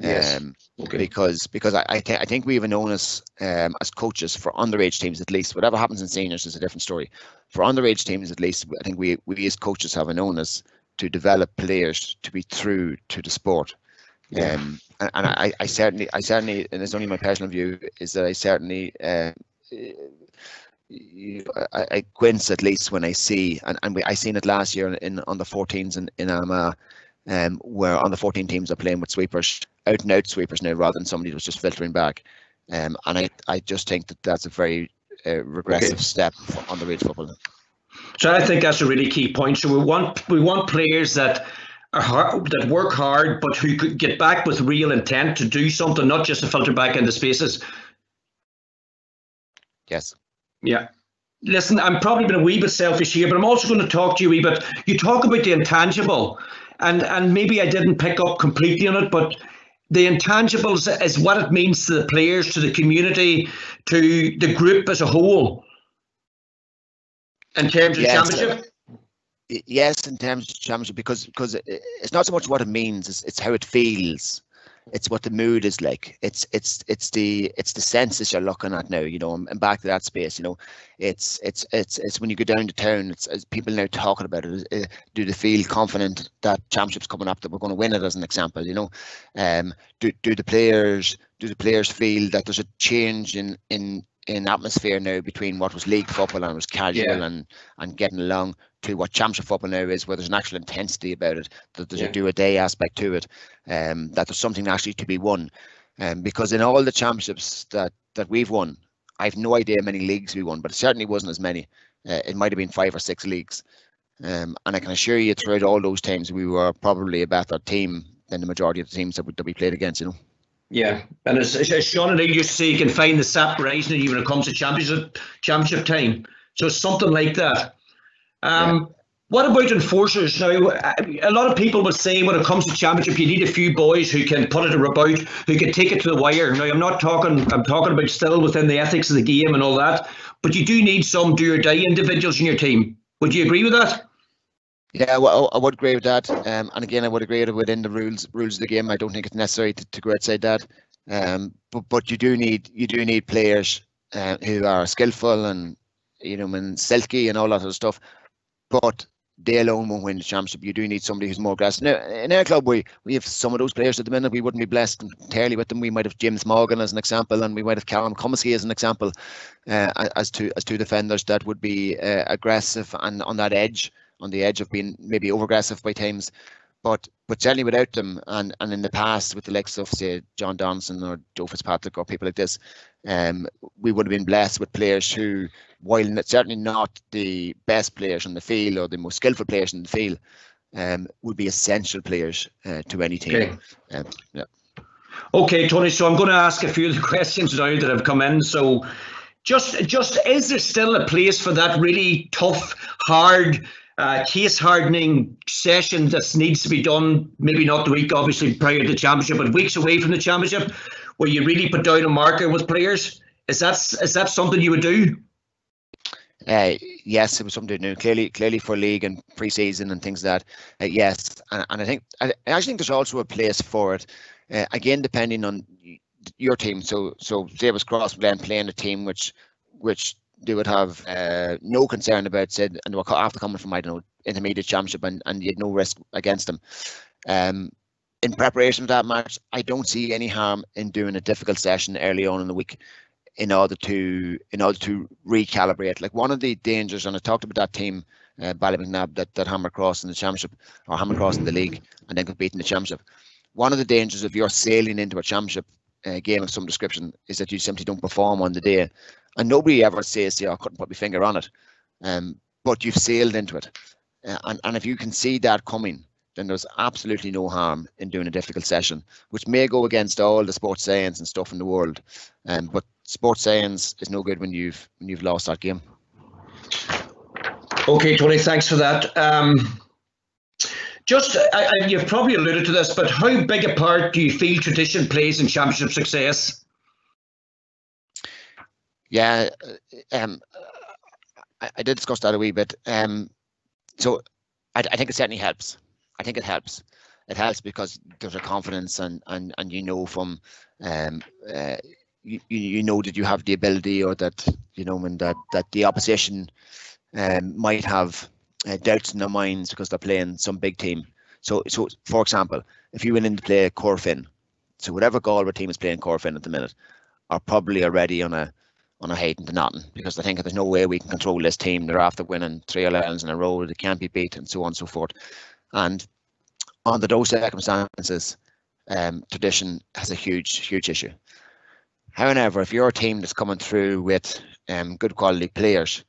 Yes. Um, okay. Because because I I, th- I think we have an onus um, as coaches for underage teams at least. Whatever happens in seniors is a different story. For underage teams at least, I think we we as coaches have an onus to develop players to be true to the sport. Yeah. Um, and, and I, I certainly I certainly and it's only my personal view is that I certainly. Uh, I, I wince at least when I see, and, and we, I seen it last year in, in on the 14s in, in Armagh, um, where on the 14 teams are playing with sweepers out and out sweepers now rather than somebody who was just filtering back. Um, and I, I just think that that's a very uh, regressive okay. step on the rate football. So I think that's a really key point. So we want we want players that are hard, that work hard, but who could get back with real intent to do something, not just to filter back into spaces. Yes. Yeah. Listen, I'm probably been a wee bit selfish here, but I'm also going to talk to you a wee bit. You talk about the intangible, and and maybe I didn't pick up completely on it, but the intangibles is what it means to the players, to the community, to the group as a whole. In terms of yes, championship. Uh, yes, in terms of championship, because because it's not so much what it means; it's, it's how it feels it's what the mood is like. It's it's it's the it's the senses you're looking at now you know and back to that space you know it's it's it's it's when you go down to town it's, it's people now talking about it uh, do they feel confident that championship's coming up that we're going to win it as an example you know? Um do, do the players do the players feel that there's a change in in in atmosphere now between what was league football and was casual yeah. and and getting along to what championship football now is, where there's an actual intensity about it, that there's yeah. a do a day aspect to it, um, that there's something actually to be won. Um, because in all the championships that that we've won, I have no idea how many leagues we won, but it certainly wasn't as many. Uh, it might have been five or six leagues. Um, and I can assure you, throughout all those times, we were probably a better team than the majority of the teams that we, that we played against. You know. Yeah, and as, as Sean and I used to say, you can find the separation even when it comes to championship championship time. So something like that. Um, yeah. What about enforcers? Now, a lot of people will say when it comes to championship, you need a few boys who can put it about, who can take it to the wire. Now, I'm not talking. I'm talking about still within the ethics of the game and all that. But you do need some do or die individuals in your team. Would you agree with that? Yeah, well, I would agree with that. Um, and again, I would agree within the rules rules of the game. I don't think it's necessary to, to go outside that. Um, but but you do need you do need players uh, who are skillful and you know and silky and all that sort of stuff. But they alone won't win the championship. You do need somebody who's more aggressive. Now, in our club, we, we have some of those players at the minute. We wouldn't be blessed entirely with them. We might have James Morgan as an example, and we might have Callum Comiskey as an example, uh, as two as two defenders that would be uh, aggressive and on that edge on the edge of being maybe over aggressive by times. But but certainly without them, and, and in the past with the likes of say John Donaldson or Joe Fitzpatrick or people like this, um, we would have been blessed with players who, while certainly not the best players on the field or the most skillful players in the field, um, would be essential players uh, to any team. Okay. Um, yeah. Okay, Tony. So I'm going to ask a few of the [laughs] questions now that have come in. So, just, just is there still a place for that really tough, hard, uh, case hardening session that needs to be done? Maybe not the week, obviously, prior to the championship, but weeks away from the championship, where you really put down a marker with players. Is that is that something you would do? Uh, yes, it was something new. Clearly, clearly for league and pre-season and things like that. Uh, yes, and, and, I think I, I actually think there's also a place for it. Uh, again, depending on your team. So, so Davis Cross then playing a team which, which they would have uh, no concern about. Said, and they were after coming from I don't know intermediate championship, and, and you had no risk against them. Um, in preparation for that match, I don't see any harm in doing a difficult session early on in the week in order to in order to recalibrate. Like one of the dangers, and I talked about that team, uh, Ballymacnab, that that hammer cross in the championship or hammer cross in the league, and then competing in the championship. One of the dangers of you're sailing into a championship uh, game of some description is that you simply don't perform on the day, and nobody ever says, "Yeah, I couldn't put my finger on it," um, but you've sailed into it, uh, and and if you can see that coming, then there's absolutely no harm in doing a difficult session, which may go against all the sports science and stuff in the world. Um, but sports science is no good when you've when you've lost that game. Okay, Tony, thanks for that. Um, just, I, I, you've probably alluded to this, but how big a part do you feel tradition plays in championship success? Yeah, uh, um, I, I, did discuss that a wee bit. Um, so I, I think it certainly helps. I think it helps. It helps because there's a confidence and and and you know from um, uh, you, you know that you have the ability or that you know when that that the opposition um, might have uh, doubts in their minds because they're playing some big team. So so for example, if you went in to play Corofin so whatever Galway team is playing Corofin at the minute, are probably already on a on a hating to nothing because they think there's no way we can control this team. They're after winning three All-Irelands in a row, they can't be beat, and so on and so forth. And under those circumstances, um, tradition has a huge, huge issue. However, if you're a team that's coming through with um, good quality players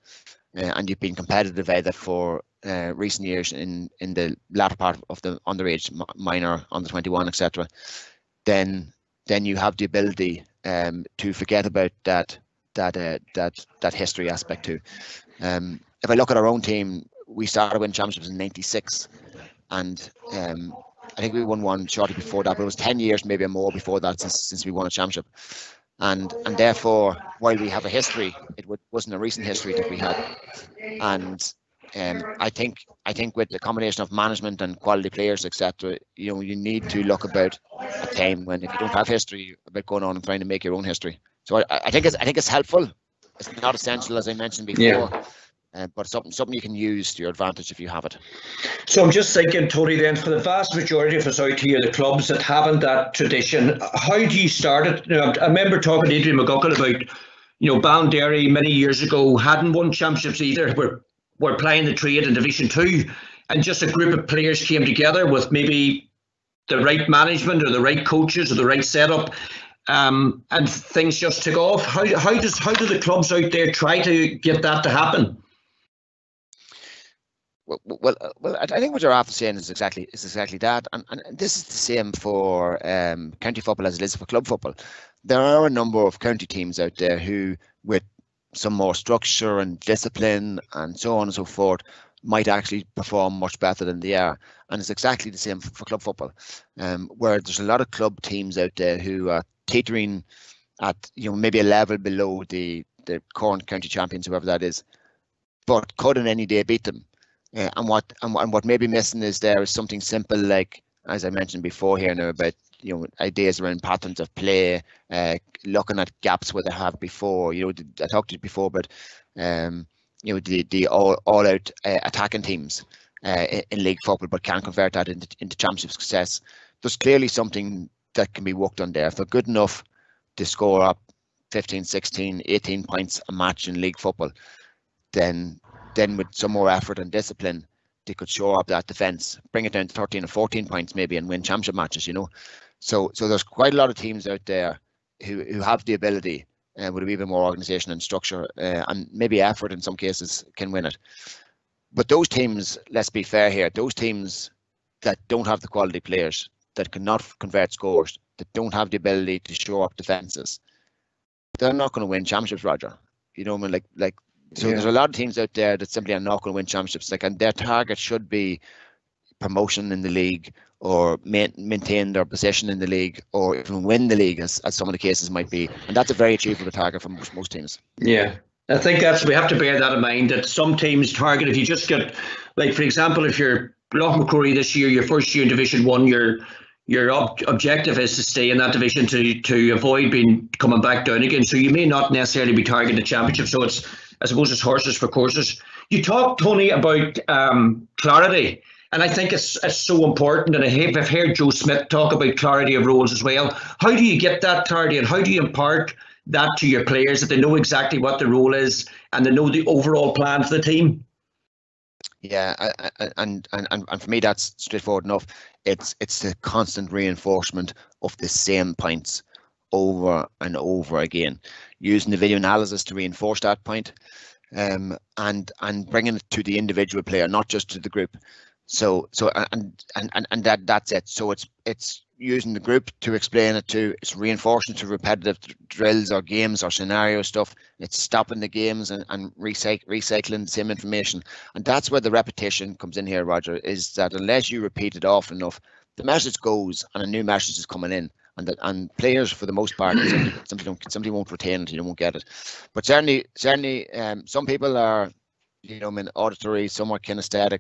uh, and you've been competitive either for uh, recent years in in the latter part of the underage minor under 21 etc then then you have the ability um, to forget about that that uh, that that history aspect too. Um, if i look at our own team we started winning championships in 96 and um, i think we won one shortly before that but it was 10 years maybe more before that since, since we won a championship. And and therefore while we have a history it wasn't a recent history that we had. And um, I think I think with the combination of management and quality players etc you know you need to look about a time when if you don't have history about going on and trying to make your own history so I, I think it's I think it's helpful it's not essential as I mentioned before yeah uh, but something something you can use to your advantage if you have it. So I'm just thinking, Tony. Then for the vast majority of us out here, the clubs that haven't that tradition, how do you start it? You know, I remember talking to Adrian McGuckin about, you know, Ballinderry many years ago hadn't won championships either. We're we're playing the trade in Division Two, and just a group of players came together with maybe the right management or the right coaches or the right setup. Um, and things just took off. How, how does how do the clubs out there try to get that to happen? well, well, well, I think what you're after saying is exactly is exactly that, and, and this is the same for um, county football as it is for club football. There are a number of county teams out there who, with some more structure and discipline and so on and so forth, might actually perform much better than they are. And it's exactly the same for, for club football, um, where there's a lot of club teams out there who are teetering at you know maybe a level below the the current county champions, whoever that is, but could in any day beat them uh, and what and, and what may be missing is there is something simple like as I mentioned before here now about you know ideas around patterns of play, uh, looking at gaps where they have before. You know, I talked to you before, but um, you know the the all all out uh, attacking teams uh, in, in, league football, but can't convert that into into championship success. There's clearly something that can be worked on there. If they're good enough to score up 15, 16, 18 points a match in league football, then then with some more effort and discipline, they could shore up that defence, bring it down to 13 or 14 points maybe and win championship matches, you know. So so there's quite a lot of teams out there who, who have the ability uh, with a wee bit more organisation and structure uh, and maybe effort in some cases can win it. But those teams, let's be fair here, those teams that don't have the quality players, that cannot convert scores, that don't have the ability to show up defenses, they're not going to win championships, Roger. You know, I mean, like, like, so yeah. there's a lot of teams out there that simply are not going to win championships. Like, and their target should be promotion in the league or maintain their position in the league or even win the league, as, as some of the cases might be. And that's a very achievable target for most, most teams. Yeah. I think that's we have to bear that in mind that some teams target if you just get like for example if you're Loch Loughmacrory this year your first year in Division One your your ob- objective is to stay in that division to to avoid being coming back down again so you may not necessarily be targeting the championship so it's I suppose it's horses for courses you talked Tony about um, clarity and I think it's, it's so important. And I have, I've heard Joe Smith talk about clarity of roles as well. How do you get that clarity and how do you impart that to your players that they know exactly what the role is and they know the overall plan for the team? Yeah, and, and and and for me that's straightforward enough. It's it's the constant reinforcement of the same points over and over again, using the video analysis to reinforce that point, um, and and bringing it to the individual player, not just to the group. So so and and and that that's it. So it's it's using the group to explain it to. It's reinforcing to repetitive drills or games or scenario stuff. It's stopping the games and, and recyc- recycling the same information. And that's where the repetition comes in here, Roger, is that unless you repeat it often enough, the message goes and a new message is coming in. And, the, and players, for the most part, [coughs] somebody, don't, somebody won't retain it, you won't get it. But certainly, certainly, um, some people are, you know, I mean, auditory, some are kinesthetic,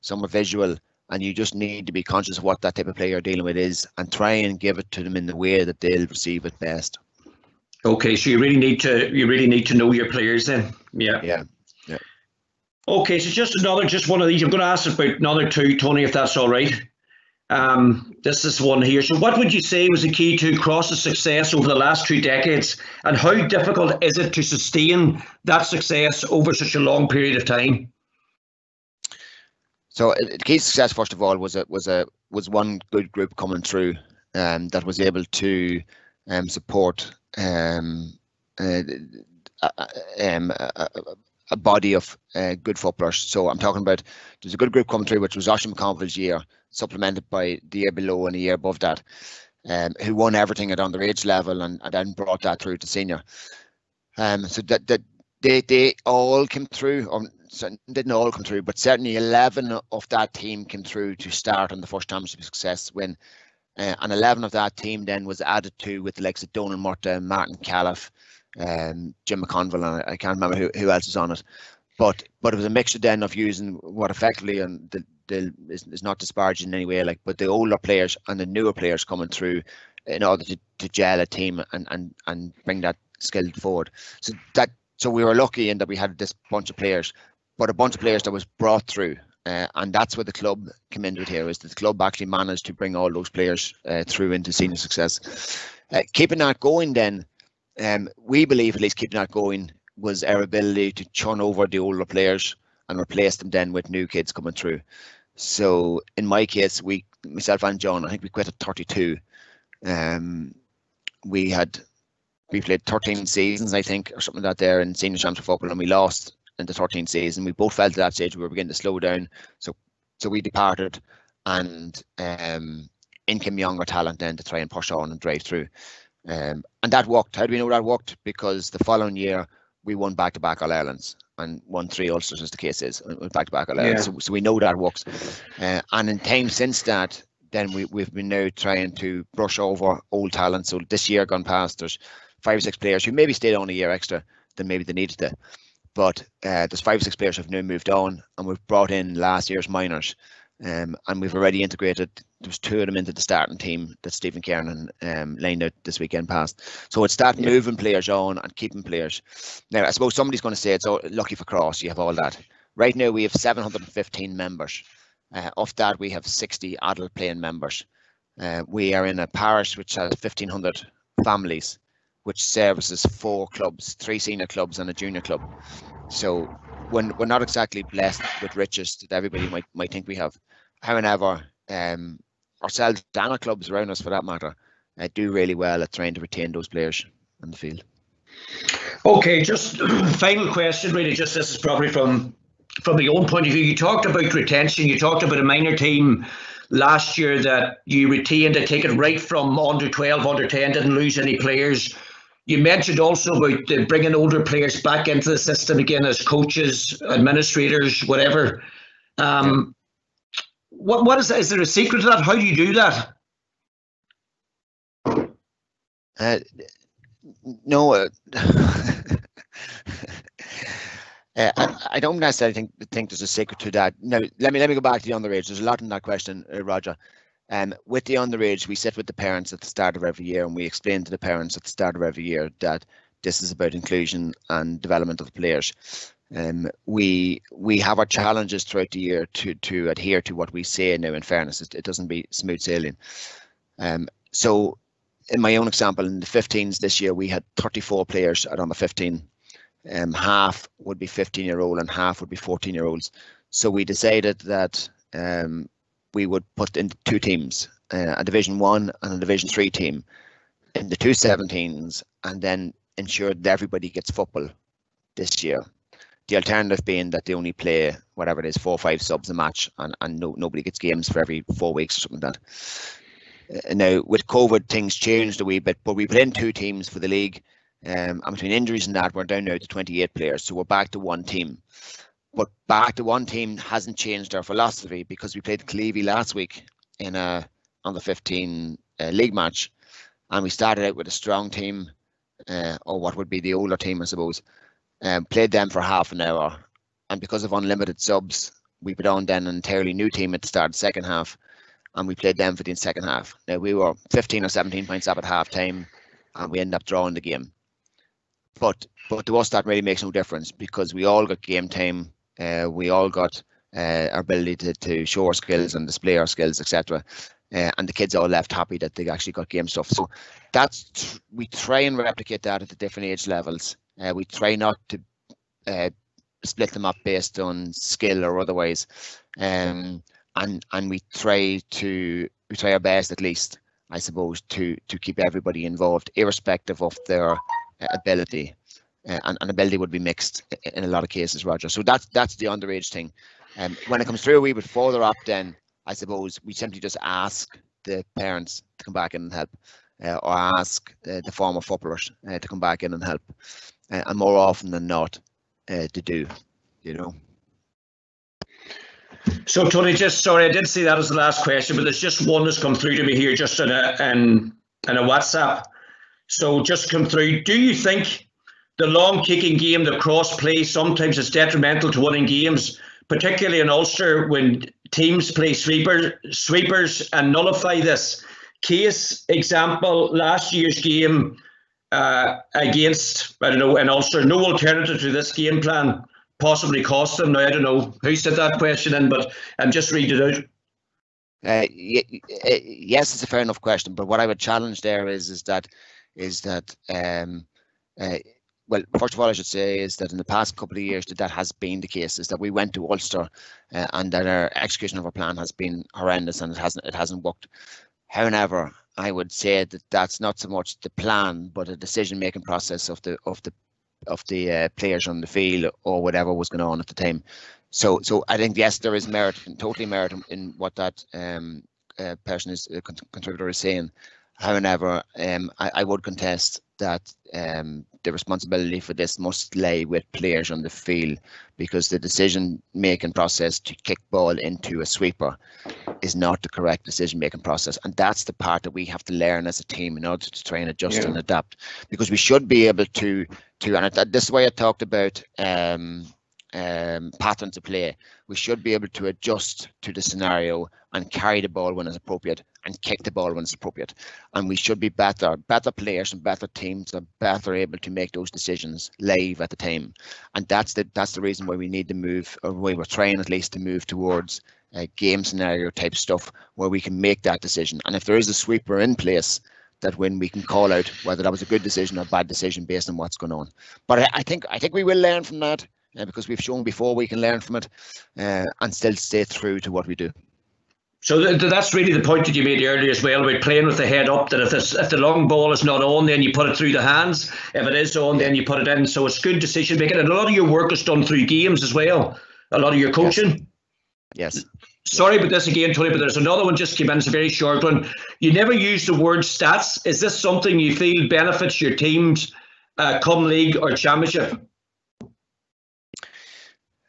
some are visual, and you just need to be conscious of what that type of player you're dealing with is and try and give it to them in the way that they'll receive it best. Okay, so you really need to you really need to know your players then. Yeah. Yeah. Yeah. Okay, so just another just one of these. I'm going to ask about another two, Tony, if that's all right. Um, this is one here. So, what would you say was the key to Cross's success over the last two decades, and how difficult is it to sustain that success over such a long period of time? So uh, the key success, first of all, was a was a was one good group coming through um, that was able to um, support um, uh, um, a, a, body of uh, good footballers. So I'm talking about there's a good group coming through, which was Oisin McConville's year, supplemented by the year below and the year above that, um, who won everything at underage level and, and then brought that through to senior. Um, so that that they they all came through, or didn't all come through, but certainly 11 of that team came through to start on the first championship success win. Uh, and 11 of that team then was added to with the likes of Donald Murta, Martin Califf, um, Jim McConville, and I, can't remember who, who else was on it. But but it was a mixture then of using what effectively and the, the is, is not disparaging in any way, like but the older players and the newer players coming through in order to, to gel a team and, and and bring that skill forward. So that so we were lucky in that we had this bunch of players but a bunch of players that was brought through. Uh, and that's where the club came into it here is that the club actually managed to bring all those players uh, through into senior success. Uh, keeping that going then, um, we believe at least keeping that going was our ability to churn over the older players and replace them then with new kids coming through. So in my case, we, myself and John, I think we quit at 32. Um, we had we played 13 seasons, I think, or something like that there in senior championship football, and we lost in the 13th season. We both felt at that stage we were beginning to slow down, so so we departed, and um, in came younger talent then to try and push on and drive through, um, and that worked. How do we know that worked? Because the following year we won back-to-back All Irelands and won three Ulsters, as the case is, back-to-back All Irelands. Yeah. So, so we know that works, uh, and in time since that. Then we, we've been now trying to brush over old talent. So this year gone past, there's five or six players who maybe stayed on a year extra than maybe they needed to. But uh, there's five or six players who've now moved on, and we've brought in last year's minors, um, and we've already integrated. There's two of them into the starting team that Stephen Kernan um, lined out this weekend past. So it's that yeah. moving players on and keeping players. Now, I suppose somebody's going to say it's all, lucky for Cross. You have all that. Right now, we have 715 members. Uh, of that, we have 60 adult playing members. Uh, we are in a parish which has 1,500 families which services four clubs, three senior clubs and a junior club. So when we're not exactly blessed with riches that everybody might might think we have. However, um, ourselves and our clubs around us, for that matter, uh, do really well at trying to retain those players on the field. Okay, just [clears throat] final question, really. Just this is probably from from my own point of view. You talked about retention. You talked about a minor team last year that you retained, take it right from under 12, under 10, didn't lose any players. You mentioned also about bringing older players back into the system again as coaches, administrators, whatever. Um. What what is is there a secret to that? How do you do that? Uh, no, uh, [laughs] Uh, I, I, don't necessarily think think there's a secret to that. Now, let me let me go back to the underage. There's a lot in that question, uh, Roger. Um, with the underage, we sit with the parents at the start of every year and we explain to the parents at the start of every year that this is about inclusion and development of the players. Um, we we have our challenges throughout the year to to adhere to what we say now. In fairness, it, it doesn't be smooth sailing. Um, so, in my own example, in the 15s this year, we had 34 players at under 15 um, half would be 15 year old and half would be 14 year olds. So we decided that um, we would put in two teams, uh, a Division One and a Division Three team, in the two 17s, and then ensure that everybody gets football this year. The alternative being that they only play whatever it is, four or five subs a match, and, and no, nobody gets games for every four weeks or something like that. Uh, now, with COVID, things changed a wee bit, but we put in two teams for the league um, and between injuries and that, we're down now to 28 players. So we're back to one team. But back to one team hasn't changed our philosophy because we played Clevie last week in a on the 15 uh, league match, and we started out with a strong team, uh, or what would be the older team, I suppose. Um, played them for half an hour, and because of unlimited subs, we put on then an entirely new team at the start of the second half, and we played them for the second half. Now we were 15 or 17 points up at half time, and we ended up drawing the game. But but to us that really makes no difference because we all got game time. Uh, we all got uh, our ability to, to show our skills and display our skills, etc. Uh, and the kids all left happy that they actually got game stuff. So that's we try and replicate that at the different age levels. Uh, we try not to uh, split them up based on skill or otherwise, um, and and we try to we try our best at least, I suppose, to to keep everybody involved, irrespective of their ability, uh, and, and ability would be mixed in a lot of cases, Roger. So that's that's the underage thing. Um, when it comes through wee bit further up, then I suppose we simply just ask the parents to come back in and help, uh, or ask uh, the former footballers uh, to come back in and help, uh, and more often than not, uh, to do, you know. So Tony, just sorry, I did see that as the last question, but there's just one that's come through to me here, just in a in, in a WhatsApp. So just come through. Do you think the long kicking game, the cross play, sometimes is detrimental to winning games, particularly in Ulster when teams play sweeper, sweepers and nullify this? Case example, last year's game uh, against, I don't know, in Ulster, no alternative to this game plan possibly cost them. Now, I don't know who said that question in, but I'm just reading it out. Uh, yes, it's a fair enough question, but what I would challenge there is is that is that um, uh, well, first of all, I should say is that in the past couple of years that that has been the case. Is that we went to Ulster, uh, and that our execution of our plan has been horrendous, and it hasn't it hasn't worked. However, I would say that that's not so much the plan, but a decision-making process of the of the of the uh, players on the field or whatever was going on at the time. So, so I think yes, there is merit, and totally merit in what that um, uh, person is uh, contributor is saying. However, um, I, I, would contest that um, the responsibility for this must lay with players on the field because the decision making process to kick ball into a sweeper is not the correct decision making process. And that's the part that we have to learn as a team in order to try and adjust yeah. and adapt because we should be able to, to and this is why I talked about um, um, pattern to play. We should be able to adjust to the scenario and carry the ball when it's appropriate and kick the ball when it's appropriate. And we should be better, better players and better teams are better able to make those decisions live at the time. And that's the that's the reason why we need to move, or why we're trying at least to move towards uh, game scenario type stuff where we can make that decision. And if there is a sweeper in place, that when we can call out whether that was a good decision or bad decision based on what's going on. But I, I think I think we will learn from that uh, because we've shown before we can learn from it uh, and still stay true to what we do. So th- that's really the point that you made earlier as well about playing with the head up. That if, this, if the long ball is not on, then you put it through the hands. If it is on, then you put it in. So it's good decision making, and a lot of your work is done through games as well. A lot of your coaching. Yes. yes. sorry about this again, Tony, but there's another one just came in. It's a very short one. You never use the word stats. Is this something you feel benefits your teams uh, come league or championship?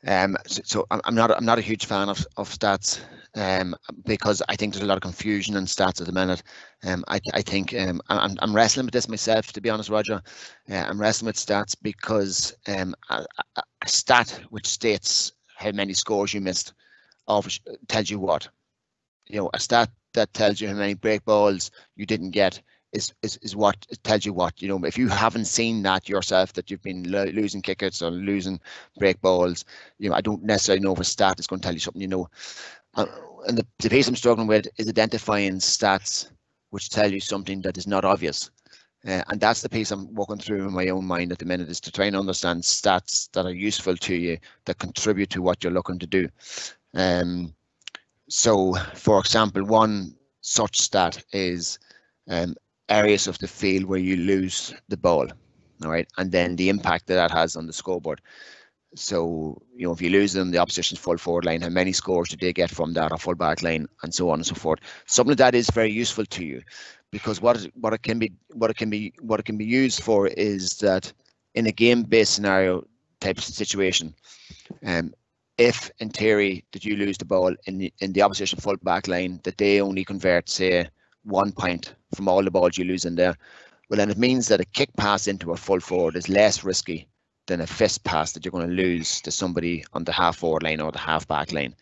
Um, so, so, I'm not I'm not a huge fan of, of stats um, because I think there's a lot of confusion in stats at the minute. Um, I, I think um, I'm, I'm wrestling with this myself, to be honest, Roger. Uh, I'm wrestling with stats because um, a, a, stat which states how many scores you missed tells you what. You know, a stat that tells you how many break balls you didn't get is, is, is what tells you what you know if you haven't seen that yourself that you've been lo- losing kickers or losing break balls you know i don't necessarily know if a stat is going to tell you something you know and the, the piece i'm struggling with is identifying stats which tell you something that is not obvious. Uh, and that's the piece i'm walking through in my own mind at the minute is to try and understand stats that are useful to you that contribute to what you're looking to do. Um, so for example one such stat is um, areas of the field where you lose the ball, all right, and then the impact that that has on the scoreboard. So, you know, if you lose them, the opposition's full forward line, how many scores did they get from that, or full back line, and so on and so forth. Something like that is very useful to you, because what what it can be what it can be what it can be used for is that in a game-based scenario type situation, um, if in theory that you lose the ball in the, in the opposition full back line, that they only convert say one point from all the balls you lose in there, well, then it means that a kick pass into a full forward is less risky than a fist pass that you're going to lose to somebody on the half forward line or the half back line.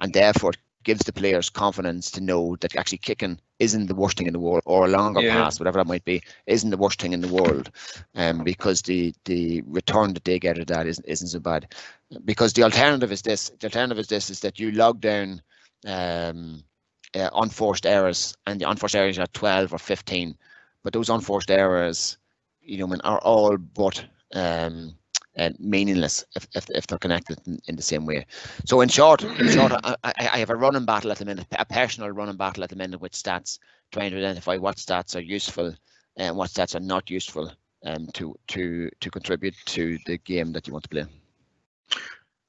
And therefore, gives the players confidence to know that actually kicking isn't the worst thing in the world or a longer yeah. pass whatever that might be isn't the worst thing in the world um, because the the return that they get at that isn't, isn't so bad because the alternative is this the alternative is this is that you log down um, uh, unforced errors, and the unforced errors are 12 or 15. But those unforced errors, you know, I mean, are all but um, uh, meaningless if, if, if they're connected in, in, the same way. So in short, in short, I, I have a running battle at the minute, a personal running battle at the minute with stats, trying to identify what stats are useful and what stats are not useful um, to to to contribute to the game that you want to play.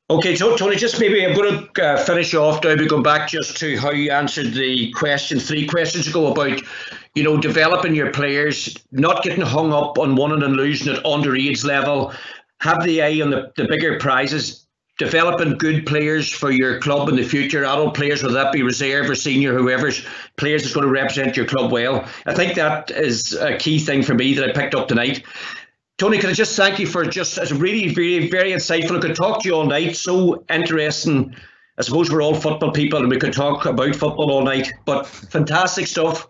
Okay, so Tony, just maybe I'm going to uh, finish off now. We go back just to how you answered the question three questions ago about, you know, developing your players, not getting hung up on winning and losing at underage level, have the eye on the, the bigger prizes, developing good players for your club in the future, adult players, whether that be reserve or senior, whoever's players is going to represent your club well. I think that is a key thing for me that I picked up tonight. Tony, can I just thank you for just as really, really, very insightful. I could talk to you all night. So interesting. I suppose we're all football people and we could talk about football all night, but fantastic stuff.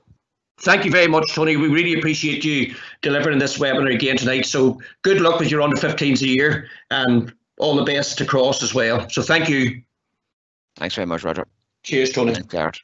Thank you very much, Tony. We really appreciate you delivering this webinar again tonight. So good luck with your under 15s a year and all the best to cross as well. So thank you. Thanks very much, Roger. Cheers, Tony. Thanks, Garrett.